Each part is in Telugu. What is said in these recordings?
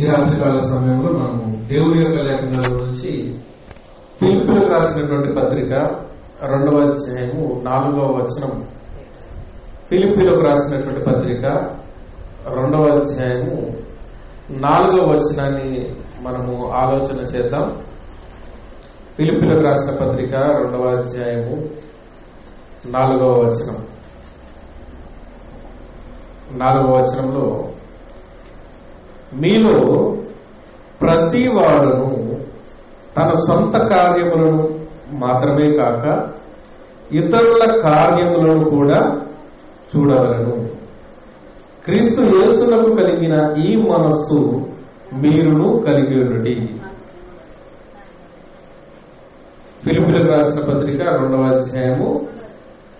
ఈ రాత్రికాల సమయంలో మనము దేవుని యొక్క లేఖనాల గురించి ఫిలిపిలకు రాసినటువంటి పత్రిక రెండవ అధ్యాయము నాలుగవ వచనం. ఫిలిపిలకు రాసినటువంటి పత్రిక రెండవ అధ్యాయము నాలుగవ వచనాన్ని మనము ఆలోచన చేద్దాం. ఫిలిపిలకు రాసిన పత్రిక రెండవ అధ్యాయము నాలుగవ వచనం. నాలుగవ వచనంలో మీలో ప్రతి వాడును తన సొంత కార్యములను మాత్రమే కాక ఇతరుల కార్యములను కూడా చూడవలను. క్రీస్తు యేసులకు కలిగిన ఈ మనస్సు మీరును కలిగి ఉండి ఫిలిపిలకు రాసిన పత్రిక రెండవ అధ్యాయము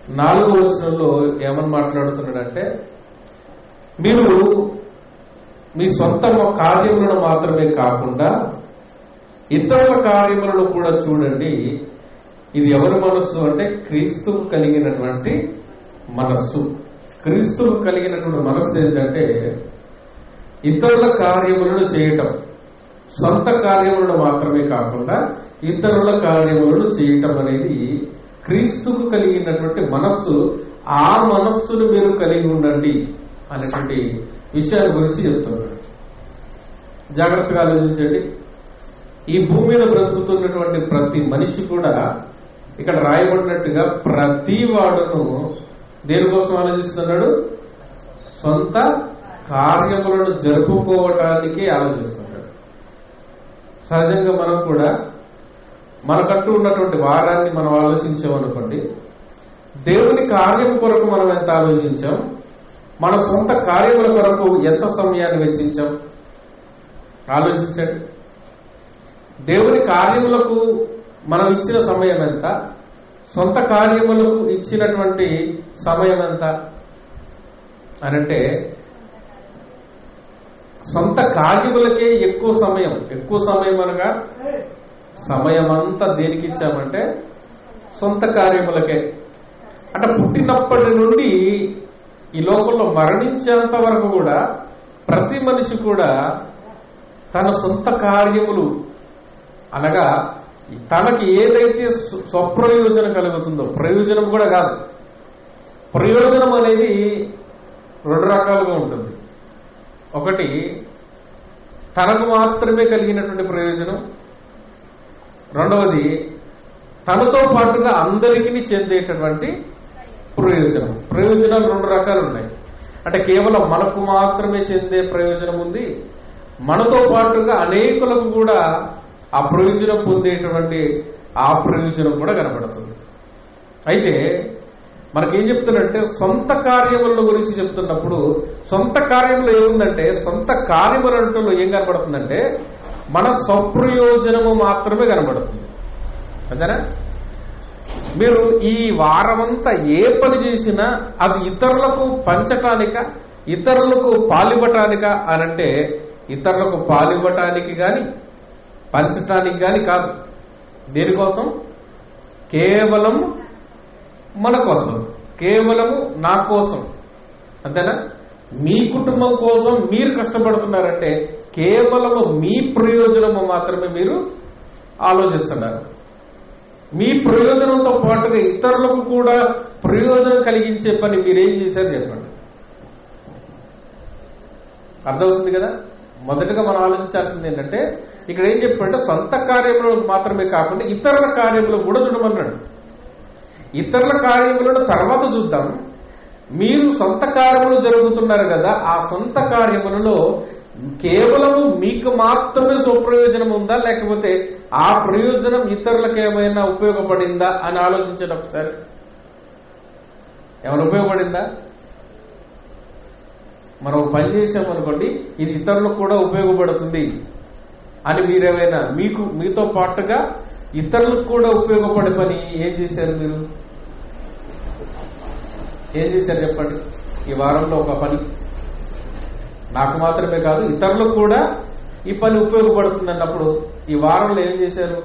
నాలుగో వచనంలో ఏమని మాట్లాడుతున్నాడంటే మీరు మీ సొంత కార్యములను మాత్రమే కాకుండా ఇతరుల కార్యములను కూడా చూడండి. ఇది ఎవరి మనస్సు అంటే క్రీస్తు కలిగినటువంటి మనస్సు. క్రీస్తు కలిగినటువంటి మనస్సు ఏంటంటే ఇతరుల కార్యములను చేయటం. సొంత కార్యములను మాత్రమే కాకుండా ఇతరుల కార్యములను చేయటం అనేది క్రీస్తుకు కలిగినటువంటి మనస్సు. ఆ మనస్సును మీరు కలిగి ఉండండి అనేటువంటి విషయాల గురించి చెప్తున్నాడు జాగ్రత్తగా ఆలోచించండి. ఈ భూమి మీద బ్రతుకుతున్నటువంటి ప్రతి మనిషి కూడా ఇక్కడ రాయబడినట్టుగా ప్రతి వాడును దేనికోసం ఆలోచిస్తున్నాడు? సొంత కార్యములను జరుపుకోవటానికి ఆలోచిస్తున్నాడు. సహజంగా మనం కూడా మనకంటూ ఉన్నటువంటి వారాన్ని మనం ఆలోచించామనుకోండి దేవుని కార్యం కొరకు మనం ఎంత ఆలోచించాం? మన సొంత కార్యముల కొరకు ఎంత సమయాన్ని వెచ్చించాం? ఆలోచించండి. దేవుని కార్యములకు మనం ఇచ్చిన సమయం ఎంత? సొంత కార్యములకు ఇచ్చినటువంటి సమయం ఎంత? అనంటే సొంత కార్యములకే ఎక్కువ సమయం. ఎక్కువ సమయం అనగా సమయం అంతా దేనికి ఇచ్చామంటే సొంత కార్యములకే. అంటే పుట్టినప్పటి నుండి ఈ లోకంలో మరణించేంత వరకు కూడా ప్రతి మనిషి కూడా తన సొంత కార్యములు అనగా తనకి ఏదైతే స్వప్రయోజనం కలుగుతుందో ప్రయోజనం కూడా కాదు. ప్రయోజనం అనేది రెండు రకాలుగా ఉంటుంది. ఒకటి తనకు మాత్రమే కలిగినటువంటి ప్రయోజనం. రెండవది తనతో పాటుగా అందరికీ చెందేటటువంటి ప్రయోజనం. ప్రయోజనాలు రెండు రకాలు ఉన్నాయి అంటే కేవలం మనకు మాత్రమే చెందే ప్రయోజనం ఉంది. మనతో పాటుగా అనేకులకు కూడా ఆ ప్రయోజనం పొందేటువంటి ఆ ప్రయోజనం కూడా కనబడుతుంది. అయితే మనకేం చెప్తున్నట్టే సొంత కార్యముల గురించి చెప్తున్నప్పుడు సొంత కార్యములు ఏముందంటే సొంత కార్యములంటలో ఏం కనబడుతుందంటే మన స్వప్రయోజనము మాత్రమే కనబడుతుంది. అంతేనా? మీరు ఈ వారమంతా ఏ పని చేసినా అది ఇతరులకు పంచటానిక ఇతరులకు పాలివ్వటానిక అనంటే ఇతరులకు పాలివ్వటానికి గాని పంచటానికి గాని కాదు. దేనికోసం? కేవలం మన కోసం. కేవలము నా కోసం. అంతేనా? మీ కుటుంబం కోసం మీరు కష్టపడుతున్నారంటే కేవలము మీ ప్రయోజనము మాత్రమే మీరు ఆలోచిస్తున్నారు. మీ ప్రయోజనంతో పాటుగా ఇతరులకు కూడా ప్రయోజనం కలిగించే పని మీరేం చేశారు చెప్పండి. అర్థమవుతుంది కదా? మొదటగా మనం ఆలోచించాల్సింది ఏంటంటే ఇక్కడ ఏం చెప్పంటే సొంత కార్యములు మాత్రమే కాకుండా ఇతరుల కార్యములు కూడా చూడమన్నాడు. ఇతరుల కార్యములను తర్వాత చూద్దాం. మీరు సొంత కార్యములు జరుగుతున్నారు కదా ఆ సొంత కార్యములలో కేవలము మీకు మాత్రమే స్వప్రయోజనం ఉందా లేకపోతే ఆ ప్రయోజనం ఇతరులకు ఏమైనా ఉపయోగపడిందా అని ఆలోచించండి ఒకసారి ఏమైనా ఉపయోగపడిందా? మనం పని చేసామనుకోండి ఇది ఇతరులకు కూడా ఉపయోగపడుతుంది అని మీరేమైనా మీకు మీతో పాటుగా ఇతరులకు కూడా ఉపయోగపడే పని ఏం చేశారు మీరు? ఏం చేశారు చెప్పండి. ఈ వారంలో ఒక పని నాకు మాత్రమే కాదు ఇతరులకు కూడా ఈ పని ఉపయోగపడుతుంది అన్నప్పుడు ఈ వారంలో ఏం చేశారు?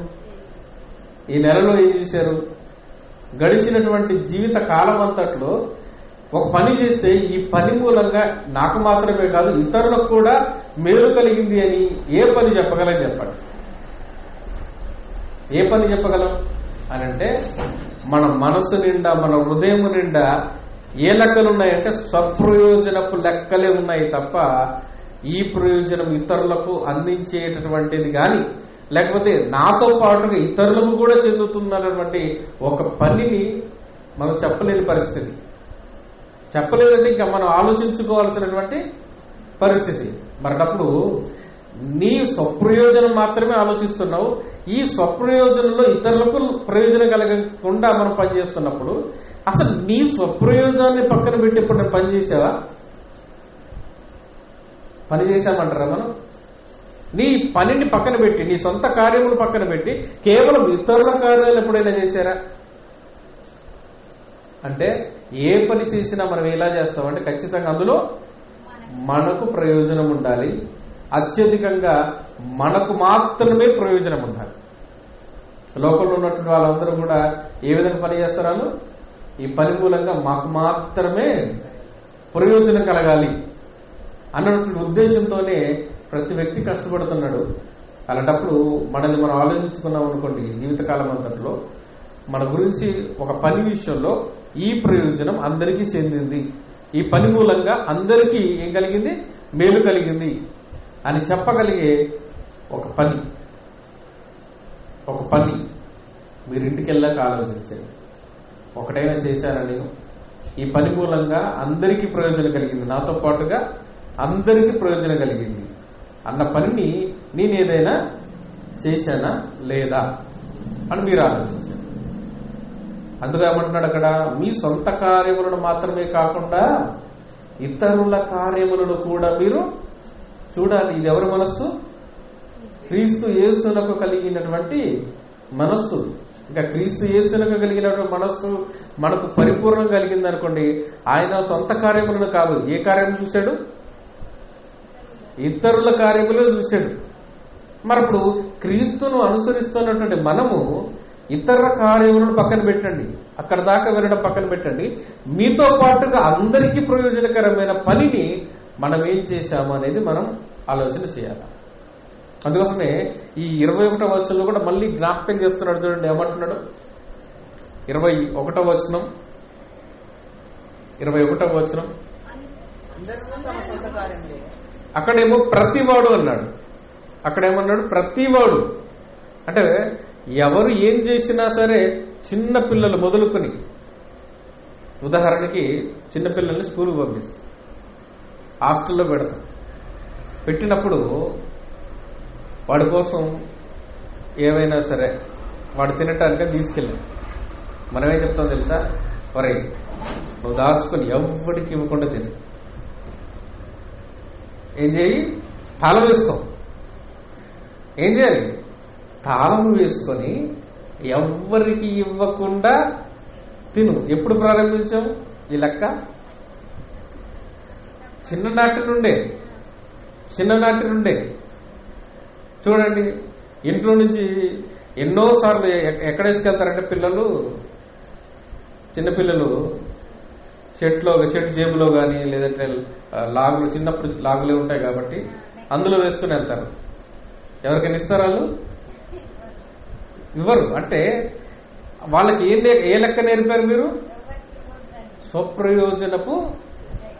ఈ నెలలో ఏం చేశారు? గడిచినటువంటి జీవిత కాలం అంతట్లో ఒక పని చేస్తే ఈ పని మూలంగా నాకు మాత్రమే కాదు ఇతరులకు కూడా మేలు కలిగింది అని ఏ పని చెప్పగలం చెప్పండి. ఏ పని చెప్పగలం? అని అంటే మన మనసు నిండా మన హృదయం నిండా ఏ లెక్కలు ఉన్నాయంటే స్వప్రయోజనపు లెక్కలే ఉన్నాయి తప్ప ఈ ప్రయోజనం ఇతరులకు అందించేటటువంటిది కానీ లేకపోతే నాతో పాటుగా ఇతరులకు కూడా చెందుతున్నటువంటి ఒక పనిని మనం చెప్పలేని పరిస్థితి. చెప్పలేదంటే ఇంకా మనం ఆలోచించుకోవాల్సినటువంటి పరిస్థితి. మరటప్పుడు నీ స్వప్రయోజనం మాత్రమే ఆలోచిస్తున్నావు ఈ స్వప్రయోజనంలో ఇతరులకు ప్రయోజనం కలగకుండా మనం పనిచేస్తున్నప్పుడు అసలు నీ స్వప్రయోజనాన్ని పక్కన పెట్టి ఇప్పుడు నేను పని చేసావా? పని చేశామంటారా మనం? నీ పనిని పక్కన పెట్టి నీ సొంత కార్యములు పక్కన పెట్టి కేవలం ఇతరుల కార్యాలు ఎప్పుడైనా చేశారా? అంటే ఏ పని చేసినా మనం ఎలా చేస్తామంటే ఖచ్చితంగా అందులో మనకు ప్రయోజనం ఉండాలి. అత్యధికంగా మనకు మాత్రమే ప్రయోజనం ఉండాలి. లోకంలో ఉన్నటువంటి వాళ్ళందరూ కూడా ఏ విధంగా పని చేస్తారు వాళ్ళు? ఈ పని మూలంగా మాకు మాత్రమే ప్రయోజనం కలగాలి అన్నటువంటి ఉద్దేశంతోనే ప్రతి వ్యక్తి కష్టపడుతున్నాడు. అలాంటప్పుడు మనల్ని మనం ఆలోచించుకున్నాం అనుకోండి జీవితకాలం అంతట్లో. మన గురించి ఒక పని విషయంలో ఈ ప్రయోజనం అందరికీ చెందింది. ఈ పని మూలంగా అందరికీ ఏం కలిగింది? మేలు కలిగింది అని చెప్పగలిగే ఒక పని. ఒక పని. మీరు ఇంటికి వెళ్ళాక ఆలోచించండి. ఒకటైనా చేశానా నేను ఈ పని మూలంగా అందరికీ ప్రయోజనం కలిగింది. నాతో పాటుగా అందరికీ ప్రయోజనం కలిగింది. అన్న పనిని నేను ఏదైనా చేశానా లేదా అని మీరు ఆలోచించారు. అందులో ఏమంటున్నాడు అక్కడ? మీ సొంత కార్యములను మాత్రమే కాకుండా ఇతరుల కార్యములను కూడా మీరు చూడాలి. ఇది ఎవరి మనస్సు? క్రీస్తు యేసునకు కలిగినటువంటి మనస్సు. ఇంకా క్రీస్తు యేసునకు కలిగినటువంటి మనస్సు మనకు పరిపూర్ణం కలిగింది అనుకోండి ఆయన సొంత కార్యములను కాదు. ఏ కార్యం చూశాడు? ఇతరుల కార్యములు చూశాడు. మరి ఇప్పుడు క్రీస్తును అనుసరిస్తున్నటువంటి మనము ఇతర కార్యములను పక్కన పెట్టండి. అక్కడ దాకా వెళ్ళడం పక్కన పెట్టండి. మీతో పాటుగా అందరికీ ప్రయోజనకరమైన పనిని మనం ఏం చేశాము అనేది మనం ఆలోచన చేయాలి? అందుకోసమే ఈ ఇరవై ఒకటో వచనంలో కూడా మళ్ళీ జ్ఞాపకం చేస్తున్నాడు చూడండి ఏమంటున్నాడు? ఇరవై ఒకటో వచనం. ఇరవై ఒకటో వచనం. అక్కడేమో ప్రతివాడు అన్నాడు. అక్కడేమన్నాడు? ప్రతివాడు. అంటే ఎవరు ఏం చేసినా సరే చిన్న పిల్లలు మొదలుకొని ఉదాహరణకి చిన్నపిల్లల్ని స్కూల్కి పంపిస్తాం. హాస్టల్లో పెడతాం. పెట్టినప్పుడు వాడి కోసం ఏమైనా సరే వాడు తినటానికి తీసుకెళ్ళాం. మనం ఏం చెప్తాం తెలుసా? వరే నువ్వు దాచుకొని ఎవరికి ఇవ్వకుండా తిను. ఏం చేయి? తాళం వేసుకో. ఏం చేయాలి? తాళం వేసుకొని ఎవ్వరికి ఇవ్వకుండా తిను. ఎప్పుడు ప్రారంభించాం ఈ లెక్క? చిన్ననాటి నుండే. చిన్ననాటి నుండే. చూడండి ఇంట్లో నుంచి ఎన్నోసార్లు ఎ- ఎక్కడ వేసుకెళ్తారంటే పిల్లలు చిన్నపిల్లలు షర్ట్లో షర్ట్ జేబులో కానీ లేదంటే లాగులు చిన్నప్పుడు లాగులే ఉంటాయి కాబట్టి అందులో వేసుకుని వెళ్తారు. ఎవరికైనా ఇస్తారు వాళ్ళు? ఇవ్వరు. అంటే వాళ్ళకి ఏ లే- ఏ లెక్క నేర్పారు మీరు? స్వప్రయోజనపు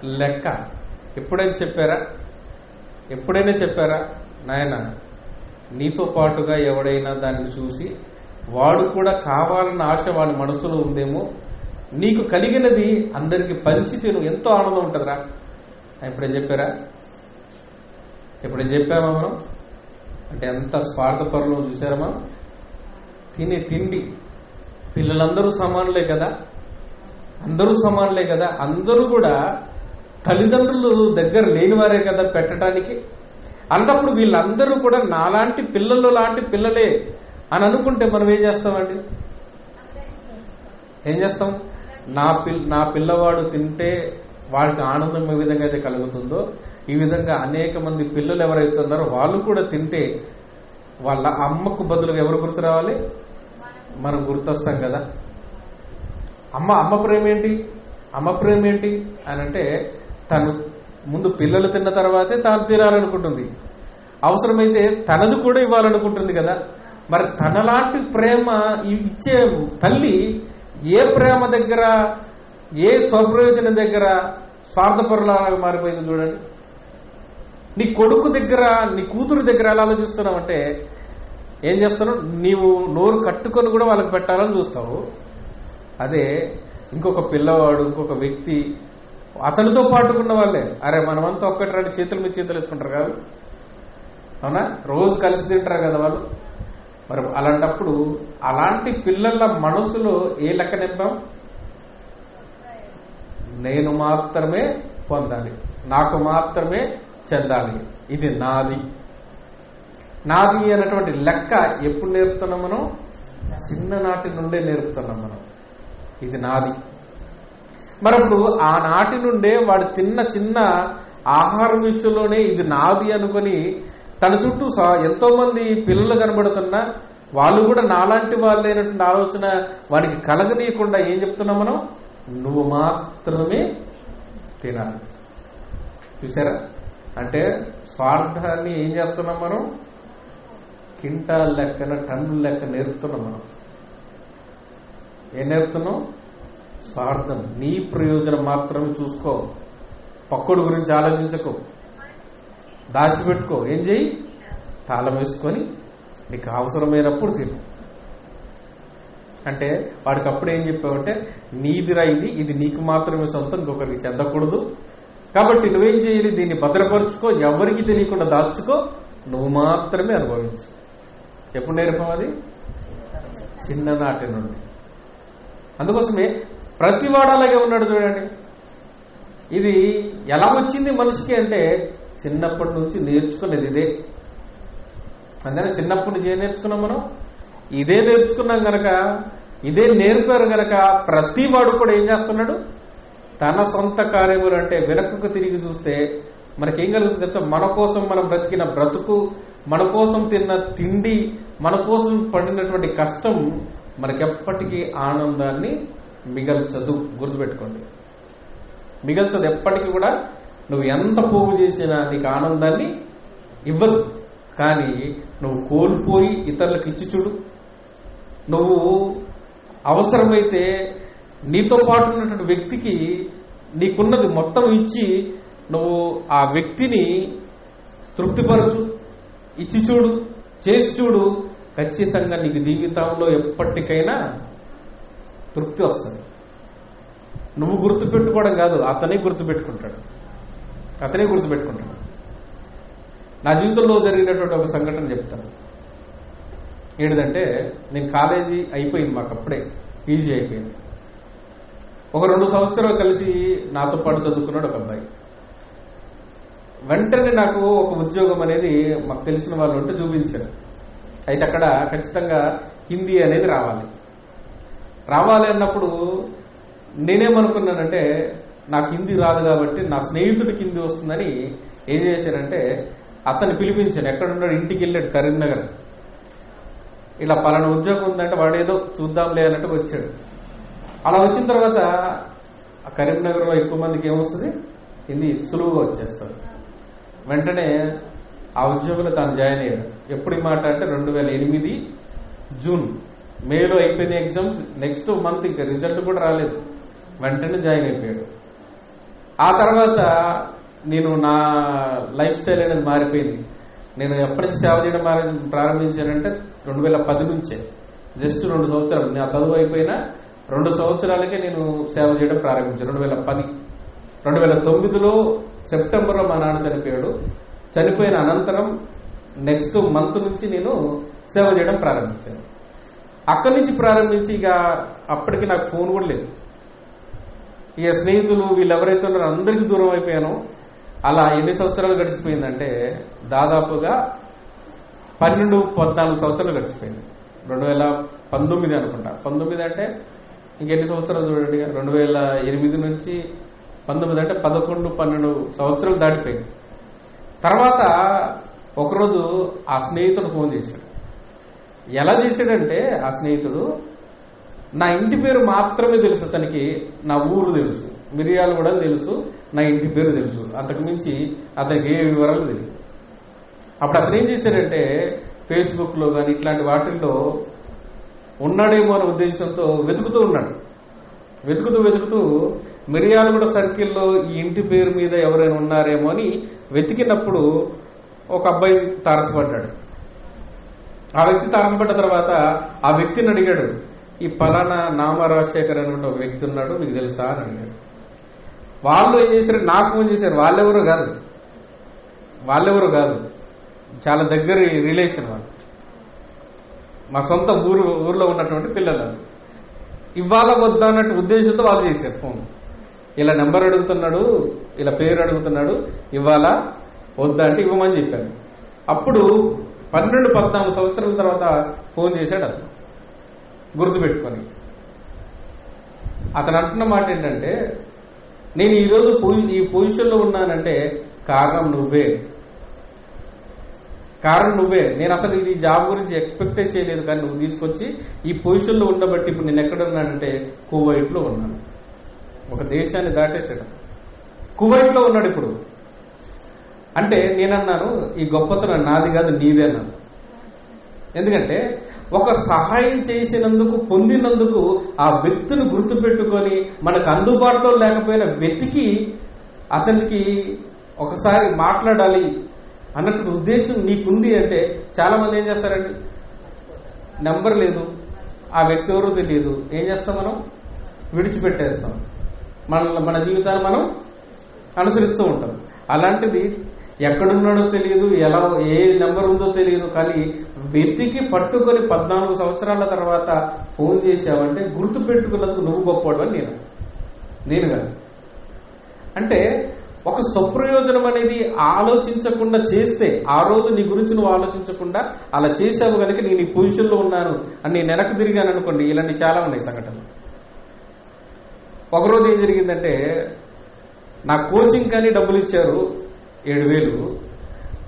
లెక్క. ఎప్పుడైనా చెప్పారా? ఎప్పుడైనా చెప్పారా? నాయన? నీతో పాటుగా ఎవడైనా దాన్ని చూసి వాడు కూడా కావాలన్న ఆశ వాడి మనసులో ఉందేమో నీకు కలిగినది అందరికి పంచి తిను. ఎంతో ఆనందం ఉంటుందిరా. ఎప్పుడేం చెప్పారా? ఎప్పుడేం చెప్పామా మనం? అంటే ఎంత స్వార్థపరులు చూసారా మనం తినే తిండి. పిల్లలందరూ సమానులే కదా. అందరూ సమానులే కదా. అందరూ కూడా తల్లిదండ్రులు దగ్గర లేనివారే కదా పెట్టడానికి. అన్నప్పుడు వీళ్ళందరూ కూడా నాలాంటి పిల్లలు లాంటి పిల్లలే అని అనుకుంటే మనం ఏం చేస్తామండి? ఏం చేస్తాం? నా పిల్ నా పిల్లవాడు తింటే వాడికి ఆనందం ఏ విధంగా అయితే కలుగుతుందో ఈ విధంగా అనేక మంది పిల్లలు ఎవరైతే ఉన్నారో వాళ్ళు కూడా తింటే వాళ్ళ అమ్మకు బదులుగా ఎవరు గుర్తు రావాలి? మనం గుర్తొస్తాం కదా. అమ్మ అమ్మ ప్రేమ ఏంటి? అమ్మ ప్రేమ ఏంటి? అని అంటే తను ముందు పిల్లలు తిన్న తర్వాతే తాను తినాలనుకుంటుంది. అవసరమైతే తనది కూడా ఇవ్వాలనుకుంటుంది కదా. మరి తనలాంటి ప్రేమ ఇచ్చే తల్లి ఏ ప్రేమ దగ్గర ఏ స్వప్రయోజనం దగ్గర స్వార్థపరులాగా మారిపోయింది చూడండి. నీ కొడుకు దగ్గర నీ కూతురు దగ్గర ఎలా ఆలోచిస్తున్నావంటే ఏం చేస్తున్నావు నీవు నోరు కట్టుకొని కూడా వాళ్ళకి పెట్టాలని చూస్తావు. అదే ఇంకొక పిల్లవాడు ఇంకొక వ్యక్తి అతనితో పాటుకున్న వాళ్ళే అరే మనమంతా ఒక్కటి రెండు చేతుల మీద చేతులు వేసుకుంటారు కాదు. అవునా? రోజు కలిసి తింటారు కదా వాళ్ళు. మరి అలాంటప్పుడు అలాంటి పిల్లల మనసులో ఏ లెక్క నింపాం? నేను మాత్రమే పొందాలి. నాకు మాత్రమే చెందాలి. ఇది నాది. నాది అనేటువంటి లెక్క ఎప్పుడు నేర్పుతున్నాం మనం? చిన్ననాటి నుండే నేర్పుతున్నాం మనం. ఇది నాది. మరప్పుడు ఆనాటి నుండే వాడు తిన్న చిన్న ఆహారం విషయంలోనే ఇది నాది అనుకొని తన చుట్టూ ఎంతో మంది పిల్లలు కనబడుతున్నా వాళ్ళు కూడా నాలాంటి వాళ్ళైనటువంటి ఆలోచన వాడికి కలగనీయకుండా ఏం చెప్తున్నాం మనం? నువ్వు మాత్రమే తినాలి. చూసారా అంటే స్వార్థాన్ని ఏం చేస్తున్నాం మనం? కింటాల్ లెక్కన టన్నుల లెక్క నేర్పుతున్నాం మనం. ఏం నేర్పుతున్నాం? స్వార్థం నీ ప్రయోజనం మాత్రమే చూసుకో. పక్కడు గురించి ఆలోచించకు. దాచిపెట్టుకో. ఏం చేయి తాళం వేసుకొని నీకు అవసరమైనప్పుడు తిను. అంటే వాడికి అప్పుడు ఏం చెప్పావంటే నీదిరా ఇది ఇది నీకు మాత్రమే సొంతం ఇంకొకరికి చెందకూడదు. కాబట్టి నువ్వేం చేయాలి దీన్ని భద్రపరుచుకో. ఎవరికి తెలియకుండా దాచుకో. నువ్వు మాత్రమే అనుభవించు. ఎప్పుడు నేర్పం అది? చిన్ననాటి నుండి. అందుకోసమే ప్రతి వాడు అలాగే ఉన్నాడు చూడండి. ఇది ఎలా వచ్చింది మనిషికి అంటే చిన్నప్పటి నుంచి నేర్చుకున్నది ఇదే. అందుకని చిన్నప్పటి నుంచి ఏం నేర్చుకున్నాం మనం? ఇదే నేర్చుకున్నాం గనక ఇదే నేర్పారు గనక ప్రతి వాడు కూడా ఏం చేస్తున్నాడు? తన సొంత కార్యములు అంటే వెనకకు తిరిగి చూస్తే మనకేం కలుగుతుంది తెలుసా? మన కోసం మనం బ్రతికిన బ్రతుకు మన కోసం తిన్న తిండి మన కోసం పడినటువంటి కష్టం మనకెప్పటికీ ఆనందాన్ని మిగల్చదు గుర్తుపెట్టుకోండి. మిగల్చదు ఎప్పటికీ కూడా నువ్వు ఎంత పోగు చేసినా నీకు ఆనందాన్ని ఇవ్వదు. కానీ నువ్వు కోల్పోయి ఇతరులకు ఇచ్చి చూడు. నువ్వు అవసరమైతే నీతో పాటు ఉన్నటువంటి వ్యక్తికి నీకున్నది మొత్తం ఇచ్చి నువ్వు ఆ వ్యక్తిని తృప్తిపరచు ఇచ్చి చూడు చేసి చూడు. ఖచ్చితంగా నీకు జీవితంలో ఎప్పటికైనా తృప్తి వస్తుంది. నువ్వు గుర్తుపెట్టుకోవడం కాదు అతనే గుర్తుపెట్టుకుంటాడు. అతనే గుర్తుపెట్టుకుంటాడు. నా జీవితంలో జరిగినటువంటి ఒక సంఘటన చెప్తాను. ఏంటిదంటే నేను కాలేజీ అయిపోయింది మాకు అప్పుడే పీజీ అయిపోయింది. ఒక రెండు సంవత్సరాలు కలిసి నాతో పాటు చదువుకున్నాడు ఒక అబ్బాయి. వెంటనే నాకు ఒక ఉద్యోగం అనేది మాకు తెలిసిన వాళ్ళు ఉంటే చూపించారు అయితే అక్కడ ఖచ్చితంగా హిందీ అనేది రావాలి. రావాలి అన్నప్పుడు నేనేమనుకున్నానంటే నాకు హిందీ రాదు కాబట్టి నా స్నేహితుడికి హిందీ వస్తుందని ఏం చేశానంటే అతన్ని పిలిపించాను. ఎక్కడున్నాడు? ఇంటికి వెళ్ళాడు కరీంనగర్. ఇలా పలానా ఉద్యోగం ఉందంటే వాడు ఏదో చూద్దాంలే అన్నట్టు వచ్చాడు. అలా వచ్చిన తర్వాత ఆ కరీంనగర్లో ఎక్కువ మందికి ఏమొస్తుంది? హిందీ సులువుగా వచ్చేస్తారు వెంటనే ఆ ఉద్యోగంలో తాను జాయిన్ అయ్యాడు ఎప్పుడు మాట అంటే రెండు వేల ఎనిమిది జూన్. మేలో అయిపోయిన ఎగ్జామ్స్ నెక్స్ట్ మంత్ ఇంకా రిజల్ట్ కూడా రాలేదు. వెంటనే జాయిన్ అయిపోయాడు. ఆ తర్వాత నేను నా లైఫ్ స్టైల్ అనేది మారిపోయింది. నేను ఎప్పటి నుంచి సేవ చేయడం మారి- ప్రారంభించానంటే రెండు వేల పది నుంచే. జస్ట్ రెండు సంవత్సరాలు. నా చదువు అయిపోయినా రెండు సంవత్సరాలకే నేను సేవ చేయడం ప్రారంభించాను. రెండు వేల పది. రెండు వేల తొమ్మిదిలో సెప్టెంబర్లో మా నాన్న చనిపోయాడు. చనిపోయిన అనంతరం నెక్స్ట్ మంత్ నుంచి నేను సేవ చేయడం ప్రారంభించాను. అక్కడి నుంచి ప్రారంభించి ఇక అప్పటికి నాకు ఫోన్ కూడా లేదు. ఇక స్నేహితులు వీళ్ళు ఎవరైతే ఉన్నారో అందరికీ దూరం అయిపోయాను. అలా ఎన్ని సంవత్సరాలు గడిచిపోయిందంటే దాదాపుగా పన్నెండు పద్నాలుగు సంవత్సరాలు గడిచిపోయింది. రెండు వేల పంతొమ్మిది అనుకుంటా. పంతొమ్మిది అంటే ఇంకెన్ని సంవత్సరాలు చూడండి. రెండు వేల ఎనిమిది నుంచి పంతొమ్మిది అంటే పదకొండు పన్నెండు సంవత్సరాలు దాటిపోయింది. తర్వాత ఒకరోజు ఆ స్నేహితుడు ఫోన్ చేశాడు. ఎలా చేశాడంటే ఆ స్నేహితుడు నా ఇంటి పేరు మాత్రమే తెలుసు తనకి నా ఊరు తెలుసు. మిరియాలు కూడా తెలుసు నా ఇంటి పేరు తెలుసు. అంతకు మించి అతనికి ఏ వివరాలు తెలియదు అప్పుడు అతను ఏం చేశాడంటే ఫేస్బుక్లో కానీ ఇట్లాంటి వాటిల్లో ఉన్నాడేమో అనే ఉద్దేశంతో వెతుకుతూ ఉన్నాడు. వెతుకుతూ వెతుకుతూ మిరియాలు కూడా సర్కిల్లో ఈ ఇంటి పేరు మీద ఎవరైనా ఉన్నారేమో అని వెతికినప్పుడు ఒక అబ్బాయి తారసపడ్డాడు. ఆ వ్యక్తి తారసపడ్డ తర్వాత ఆ వ్యక్తిని అడిగాడు ఈ పలానా నామ రాజశేఖర్ అనే ఒక వ్యక్తి ఉన్నాడు మీకు తెలుసా? అని అడిగాడు. వాళ్ళు ఏం చేశారు? నాకు ఫోన్ చేశారు. వాళ్ళెవరు కాదు. వాళ్ళెవరు కాదు. చాలా దగ్గర రిలేషన్ వాళ్ళు. మా సొంత ఊరు ఊర్లో ఉన్నటువంటి పిల్లలు ఇవాళ వద్దా అన్నట్టు ఉద్దేశంతో వాళ్ళు చేశారు ఫోన్. ఇలా నెంబర్ అడుగుతున్నాడు ఇలా పేరు అడుగుతున్నాడు ఇవాళ వద్దా అంటే ఇవ్వమని చెప్పాను అప్పుడు పన్నెండు పద్నాలుగు సంవత్సరాల తర్వాత ఫోన్ చేశాడు అతను. గుర్తుపెట్టుకొని. అతను అంటున్న మాట ఏంటంటే నేను ఈరోజు ఈ పొజిషన్లో ఉన్నానంటే కారణం నువ్వే. కారణం నువ్వే. నేను అసలు ఇది జాబ్ గురించి ఎక్స్పెక్టే చేయలేదు కానీ నువ్వు తీసుకొచ్చి ఈ పొజిషన్లో ఉండబట్టి ఇప్పుడు నేను ఎక్కడ ఉన్నానంటే కువైట్లో ఉన్నాను. ఒక దేశాన్ని దాటేసాడు కువైట్లో ఉన్నాడు ఇప్పుడు. అంటే నేనన్నాను ఈ గొప్పతనం నాది కాదు నీదే అన్నాను. ఎందుకంటే ఒక సహాయం చేసినందుకు పొందినందుకు ఆ వ్యక్తిని గుర్తుపెట్టుకొని మనకు అందుబాటులో లేకపోయిన వ్యక్తికి అతనికి ఒకసారి మాట్లాడాలి అన్నట్టు ఉద్దేశం నీకుంది అంటే చాలా మంది ఏం చేస్తారండి? నెంబర్ లేదు ఆ వ్యక్తి ఎవరు తెలియదు. ఏం చేస్తాం మనం? విడిచిపెట్టేస్తాం. మన మన జీవితాన్ని మనం అనుసరిస్తూ ఉంటాం. అలాంటిది ఎక్కడున్నాడో తెలియదు ఎలా ఏ నెంబర్ ఉందో తెలియదు కానీ వ్యక్తికి పట్టుకొని పద్నాలుగు సంవత్సరాల తర్వాత ఫోన్ చేశావంటే గుర్తు పెట్టుకున్నందుకు నువ్వు గొప్పవాడు అని నేను. నేను కాదు. అంటే ఒక స్వప్రయోజనం అనేది ఆలోచించకుండా చేస్తే ఆ రోజు నీ గురించి నువ్వు ఆలోచించకుండా అలా చేసావు కనుక నేను ఈ పొజిషన్లో ఉన్నాను అని నేను వెనక్కి తిరిగాను అనుకోండి ఇలాంటి చాలా ఉన్నాయి సంఘటనలు. ఒకరోజు ఏం జరిగిందంటే నా కోచింగ్ కానీ డబ్బులు ఇచ్చారు ఏడు వేలు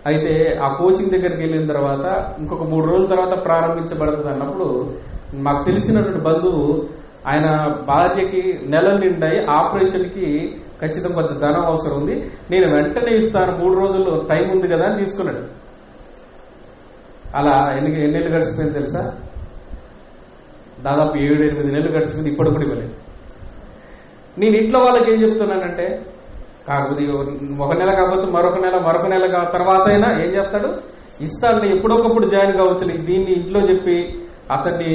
అయితే ఆ కోచింగ్ దగ్గరికి వెళ్ళిన తర్వాత ఇంకొక మూడు రోజుల తర్వాత ప్రారంభించబడుతుంది అన్నప్పుడు మాకు తెలిసినటువంటి బంధువు ఆయన భార్యకి నెలలు నిండాయి ఆపరేషన్కి ఖచ్చితంగా కొంత ధనం అవసరం ఉంది. నేను వెంటనే ఇస్తాను మూడు రోజులు టైం ఉంది కదా అని తీసుకున్నాడు. అలా ఎన్ని ఎన్ని నెలలు గడిచిపోయింది తెలుసా? దాదాపు ఏడు ఎనిమిది నెలలు గడిచిపోయింది ఇప్పుడు కూడా ఇవ్వలేదు. నేను ఇంట్లో వాళ్ళకి ఏం చెప్తున్నానంటే కాకపోతే ఒక నెల కాకపోతే మరొక నెల మరొక నెల కా- తర్వాత అయినా ఏం చేస్తాడు? ఇస్తాడు ఎప్పుడొకప్పుడు జాయిన్ కావచ్చు. నీకు దీన్ని ఇంట్లో చెప్పి అతన్ని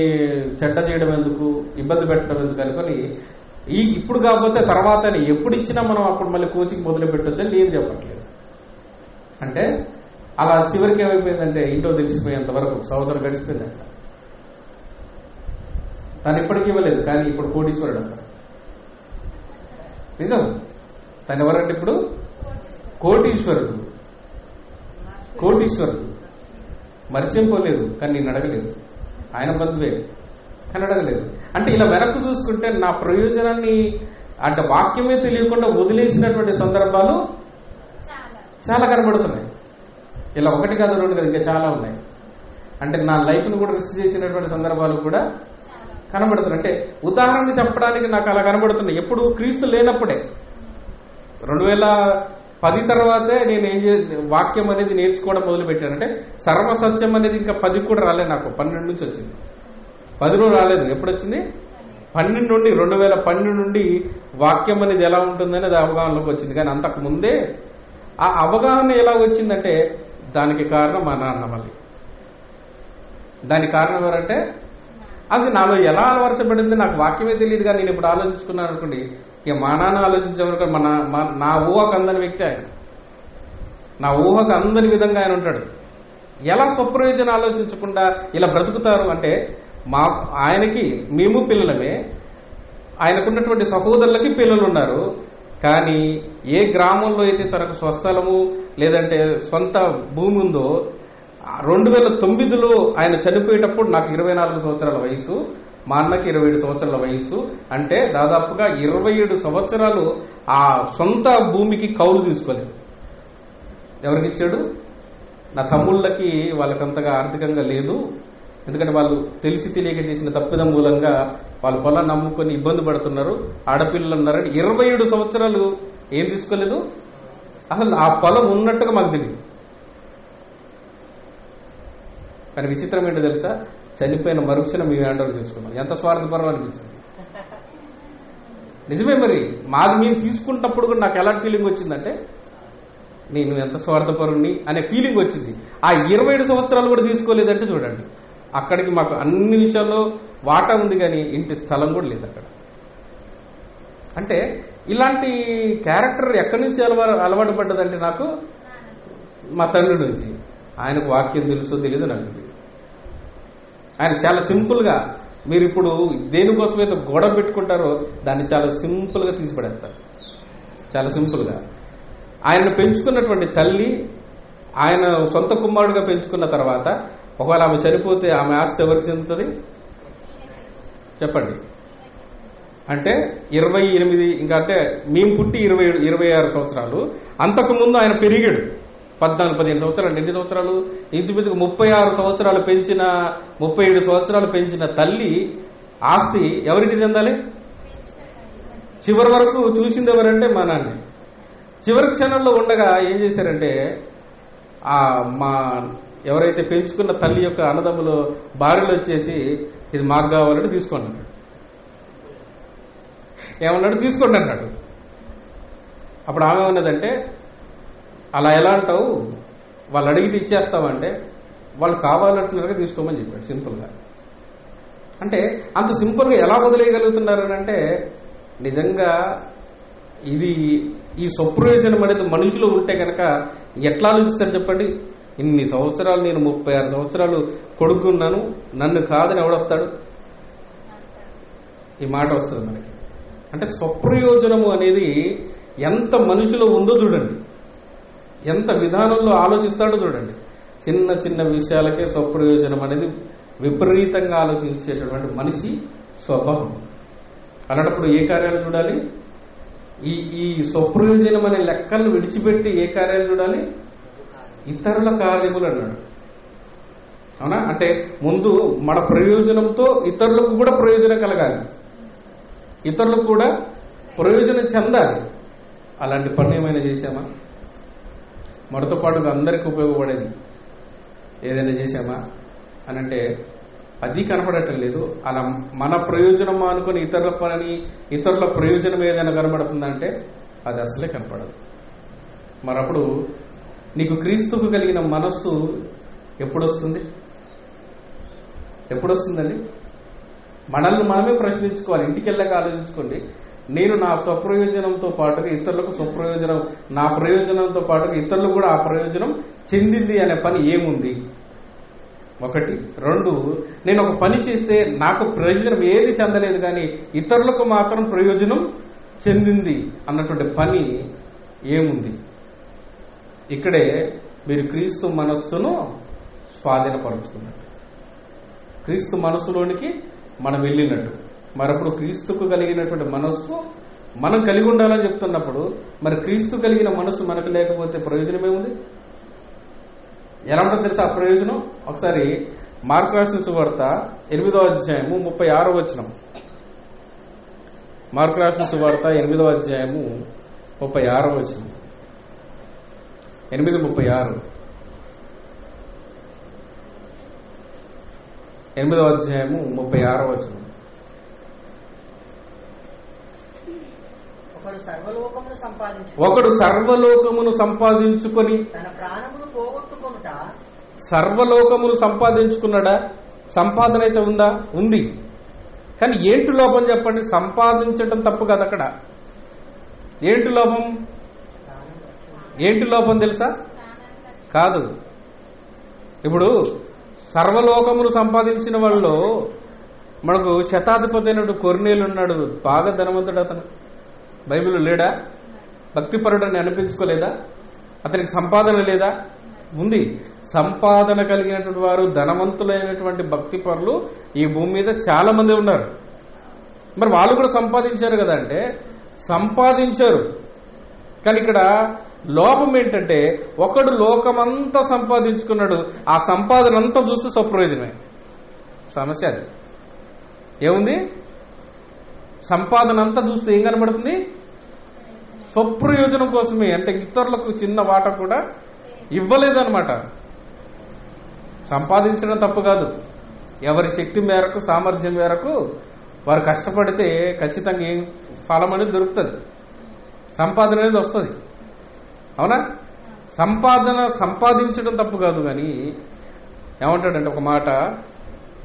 చెడ్డ చేయడం ఎందుకు? ఇబ్బంది పెట్టడం ఎందుకు అనుకొని ఈ ఇప్పుడు కాకపోతే తర్వాత ఎప్పుడు ఇచ్చినా మనం అప్పుడు మళ్ళీ కోచింగ్ మొదలు పెట్టొచ్చు అని నేను చెప్పట్లేదు. అంటే అలా చివరికి ఏమైపోయిందంటే ఇంట్లో తెలిసిపోయేంత వరకు సంవత్సరం గడిచిపోయింది అట్లా తను ఇప్పటికీ ఇవ్వలేదు కానీ ఇప్పుడు కోటీశ్వరుడు అంటారు నిజం? తను ఎవరంటే ఇప్పుడు? కోటీశ్వరుడు. కోటీశ్వరుడు. మరిచేం పోలేదు కానీ నేను అడగలేదు. ఆయన బంధువే కానీ అడగలేదు. అంటే ఇలా వెనక్కు చూసుకుంటే నా ప్రయోజనాన్ని అంటే వాక్యమే తెలియకుండా వదిలేసినటువంటి సందర్భాలు చాలా కనబడుతున్నాయి. ఇలా ఒకటి కాదు రెండు కాదు ఇంకా చాలా ఉన్నాయి. అంటే నా లైఫ్ను కూడా రిస్క్ చేసినటువంటి సందర్భాలు కూడా కనబడుతున్నాయి. అంటే ఉదాహరణ చెప్పడానికి నాకు అలా కనబడుతున్నాయి. ఎప్పుడు క్రీస్తు లేనప్పుడే రెండు వేల పది తర్వాతే నేను ఏం వాక్యం అనేది నేర్చుకోవడం మొదలు పెట్టాను అంటే సర్వసత్యం అనేది ఇంకా పది కూడా రాలేదు నాకు. పన్నెండు నుంచి వచ్చింది. పదిలో రాలేదు. ఎప్పుడు వచ్చింది పన్నెండు నుండి రెండు వేల పన్నెండు నుండి వాక్యం అనేది ఎలా ఉంటుందనేది అది అవగాహనలోకి వచ్చింది. కానీ అంతకు ముందే ఆ అవగాహన ఎలా వచ్చిందంటే దానికి కారణం మా నాన్న మళ్ళీ. దానికి కారణం ఎవరంటే అది నాలో ఎలా అలవరచబడింది నాకు వాక్యమే తెలియదు. కానీ నేను ఇప్పుడు ఆలోచించుకున్నాను అనుకోండి ఇక మా నాన్న ఆలోచించేవరకు మన మా- నా ఊహకు అందని వ్యక్తి ఆయన. నా ఊహకు అందని విధంగా ఆయన ఉంటాడు. ఎలా స్వప్రయోజనం ఆలోచించకుండా ఇలా బ్రతుకుతారు అంటే మా ఆయనకి మేము పిల్లలమే ఆయనకున్నటువంటి సహోదరులకి పిల్లలు ఉన్నారు కానీ ఏ గ్రామంలో అయితే తనకు స్వస్థలము లేదంటే సొంత భూమి ఉందో రెండు వేల తొమ్మిదిలో ఆయన చనిపోయేటప్పుడు నాకు ఇరవై నాలుగు సంవత్సరాల వయసు. మా అన్నకి ఇరవై ఏడు సంవత్సరాల వయసు అంటే దాదాపుగా ఇరవై ఏడు సంవత్సరాలు ఆ సొంత భూమికి కౌలు తీసుకోలేదు. ఎవరికి ఇచ్చాడు నా తమ్ముళ్ళకి వాళ్ళకంతగా ఆర్థికంగా లేదు. ఎందుకంటే వాళ్ళు తెలిసి తెలియక చేసిన తప్పిద మూలంగా వాళ్ళు పొలాన్ని నమ్ముకొని ఇబ్బంది పడుతున్నారు. ఆడపిల్లలు ఉన్నారని ఇరవై ఏడు సంవత్సరాలు ఏం తీసుకోలేదు? అసలు ఆ పొలం ఉన్నట్టుగా మాకు తెలియదు. కానీ విచిత్రం ఏంటో తెలుసా? చనిపోయిన మరుక్షణ మీ హ్యాండ్ చేసుకున్నాం ఎంత స్వార్థపరం అనిపించింది నిజమే మరి. మాకు మేము తీసుకున్నప్పుడు కూడా నాకు ఎలాంటి ఫీలింగ్ వచ్చిందంటే నేను ఎంత స్వార్థపరుణ్ణి అనే ఫీలింగ్ వచ్చింది. ఆ ఇరవై ఏడు సంవత్సరాలు కూడా తీసుకోలేదంటే చూడండి. అక్కడికి మాకు అన్ని విషయాల్లో వాటా ఉంది కానీ ఇంటి స్థలం కూడా లేదు అక్కడ. అంటే ఇలాంటి క్యారెక్టర్ ఎక్కడి నుంచి అలవా అలవాటు పడ్డదంటే నాకు? మా తండ్రి నుంచి. ఆయనకు వాక్యం తెలుసో తెలియదు నాకు ఆయన చాలా సింపుల్గా మీరు ఇప్పుడు దేనికోసమైతే గొడవ పెట్టుకుంటారో దాన్ని చాలా సింపుల్గా తీసిపడేస్తారు. చాలా సింపుల్గా. ఆయన పెంచుకున్నటువంటి తల్లి ఆయన సొంత కుమారుడుగా పెంచుకున్న తర్వాత ఒకవేళ ఆమె చనిపోతే ఆమె ఆస్తి ఎవరికి చెందుతుంది? చెప్పండి. అంటే ఇరవై ఎనిమిది ఇంకా అంటే మేము పుట్టి ఇరవై ఇరవై ఆరు సంవత్సరాలు. అంతకు ముందు ఆయన పెరిగాడు. పద్నాలుగు పదిహేను సంవత్సరాలు ఎన్ని సంవత్సరాలు? ఇంచుమించుకు ముప్పై ఆరు సంవత్సరాలు పెంచిన ముప్పై ఏడు సంవత్సరాలు పెంచిన తల్లి ఆస్తి ఎవరికి చెందాలి? చివరి వరకు చూసింది ఎవరంటే మా నాన్న. చివరి క్షణంలో ఉండగా ఏం చేశారంటే ఆ మా ఎవరైతే పెంచుకున్న తల్లి యొక్క అన్నదమ్ములు భార్యలు వచ్చేసి ఇది మాకు కావాలంటే తీసుకోండి అన్నాడు. ఏమన్నాడు? తీసుకోండి అన్నాడు. అప్పుడు ఆమె ఉన్నదంటే అలా ఎలా అంటావు? వాళ్ళు అడిగితే ఇచ్చేస్తామంటే వాళ్ళు కావాలంటున్నారుగా తీసుకోమని చెప్పాడు సింపుల్గా. అంటే అంత సింపుల్గా ఎలా వదిలేయగలుగుతున్నారు అని అంటే నిజంగా ఇది ఈ స్వప్రయోజనం అనేది మనుషులు ఉంటే కనుక ఎట్లా ఆలోచిస్తారు చెప్పండి? ఇన్ని సంవత్సరాలు నేను ముప్పై ఆరు సంవత్సరాలు కొడుకున్నాను నన్ను కాదని ఎవడొస్తాడు? ఈ మాట వస్తుంది మనకి. అంటే స్వప్రయోజనము అనేది ఎంత మనిషిలో ఉందో చూడండి. ఎంత విధానంలో ఆలోచిస్తాడో చూడండి. చిన్న చిన్న విషయాలకే స్వప్రయోజనం అనేది విపరీతంగా ఆలోచించేటటువంటి మనిషి స్వభావం. అలాంటప్పుడు ఏ కార్యాలు చూడాలి? ఈ ఈ స్వప్రయోజనం అనే లెక్కలను విడిచిపెట్టి ఏ కార్యాలు చూడాలి? ఇతరుల కార్యములు అన్నాడు. అవునా? అంటే ముందు మన ప్రయోజనంతో ఇతరులకు కూడా ప్రయోజనం కలగాలి. ఇతరులకు కూడా ప్రయోజనం చెందాలి. అలాంటి పని ఏమైనా చేశామా? మనతో పాటుగా అందరికి ఉపయోగపడేది. ఏదైనా చేశామా? అని అంటే అది కనపడటం లేదు. అలా మన ప్రయోజనం అనుకుని ఇతరుల పని ఇతరుల ప్రయోజనం ఏదైనా కనబడుతుందంటే అది అసలే కనపడదు. మరప్పుడు నీకు క్రీస్తుకు కలిగిన మనస్సు ఎప్పుడొస్తుంది? ఎప్పుడొస్తుందండి? మనల్ని మనమే ప్రశ్నించుకోవాలి. ఇంటికి వెళ్ళాక ఆలోచించుకోండి. నేను నా స్వప్రయోజనంతో పాటుగా ఇతరులకు స్వప్రయోజనం నా ప్రయోజనంతో పాటుగా ఇతరులకు కూడా ఆ ప్రయోజనం చెందింది అనే పని ఏముంది? ఒకటి. రెండు నేను ఒక పని చేస్తే నాకు ప్రయోజనం ఏది చెందలేదు కానీ ఇతరులకు మాత్రం ప్రయోజనం చెందింది అన్నటువంటి పని ఏముంది? ఇక్కడే మీరు క్రీస్తు మనస్సును స్వాధీనపరుస్తున్నట్టు క్రీస్తు మనస్సులోనికి మనం వెళ్ళినట్టు. మరప్పుడు క్రీస్తుకు కలిగినటువంటి మనస్సు మనం కలిగి ఉండాలని చెప్తున్నప్పుడు మరి క్రీస్తు కలిగిన మనసు మనకు లేకపోతే ప్రయోజనం ఏముంది ఎలా ఉంటుంది తెలుసా ఆ ప్రయోజనం? ఒకసారి మార్కు వార్త ఎనిమిదో అధ్యాయము ముప్పై ఆరో వచనం. మార్కు వార్త ఎనిమిదో అధ్యాయము ముప్పై ఆరో వచనం. ఎనిమిది ముప్పై ఆరు. ఎనిమిదో అధ్యాయము ముప్పై ఆరో వచనం. ఒకడు సర్వలోకమును సంపాదించుకొని సర్వలోకమును సంపాదించుకున్నాడా? సంపాదన అయితే ఉందా? ఉంది. కానీ ఏంటి లోపం చెప్పండి? సంపాదించటం తప్పు కదా అక్కడ. ఏంటి లోపం? ఏంటి లోపం తెలుసా? కాదు. ఇప్పుడు సర్వలోకమును సంపాదించిన వాళ్ళు మనకు శతాధిపతి అయినట్టు కొర్నేలు ఉన్నాడు బాగా ధనవంతుడు అతను. బైబిల్ లేడా? భక్తిపరుడని అనిపించుకోలేదా? అతనికి సంపాదన లేదా? ఉంది. సంపాదన కలిగినటువంటి వారు ధనవంతులైనటువంటి భక్తి పరులు ఈ భూమి మీద చాలా మంది ఉన్నారు. మరి వాళ్ళు కూడా సంపాదించారు కదా అంటే సంపాదించారు. కానీ ఇక్కడ లోపం ఏంటంటే ఒకడు లోకమంతా సంపాదించుకున్నాడు. ఆ సంపాదన అంతా చూస్తే స్వప్రయోజనమే సమస్య అది. ఏముంది? సంపాదన అంతా చూస్తే ఏం కనబడుతుంది? స్వప్రయోజనం కోసమే అంటే ఇతరులకు చిన్న వాట కూడా ఇవ్వలేదన్నమాట. సంపాదించడం తప్పు కాదు. ఎవరి శక్తి మేరకు సామర్థ్యం మేరకు వారు కష్టపడితే ఖచ్చితంగా ఏం ఫలం అనేది దొరుకుతుంది. సంపాదన అనేది వస్తుంది. అవునా? సంపాదన సంపాదించడం తప్పు కాదు కానీ ఏమంటాడంటే ఒక మాట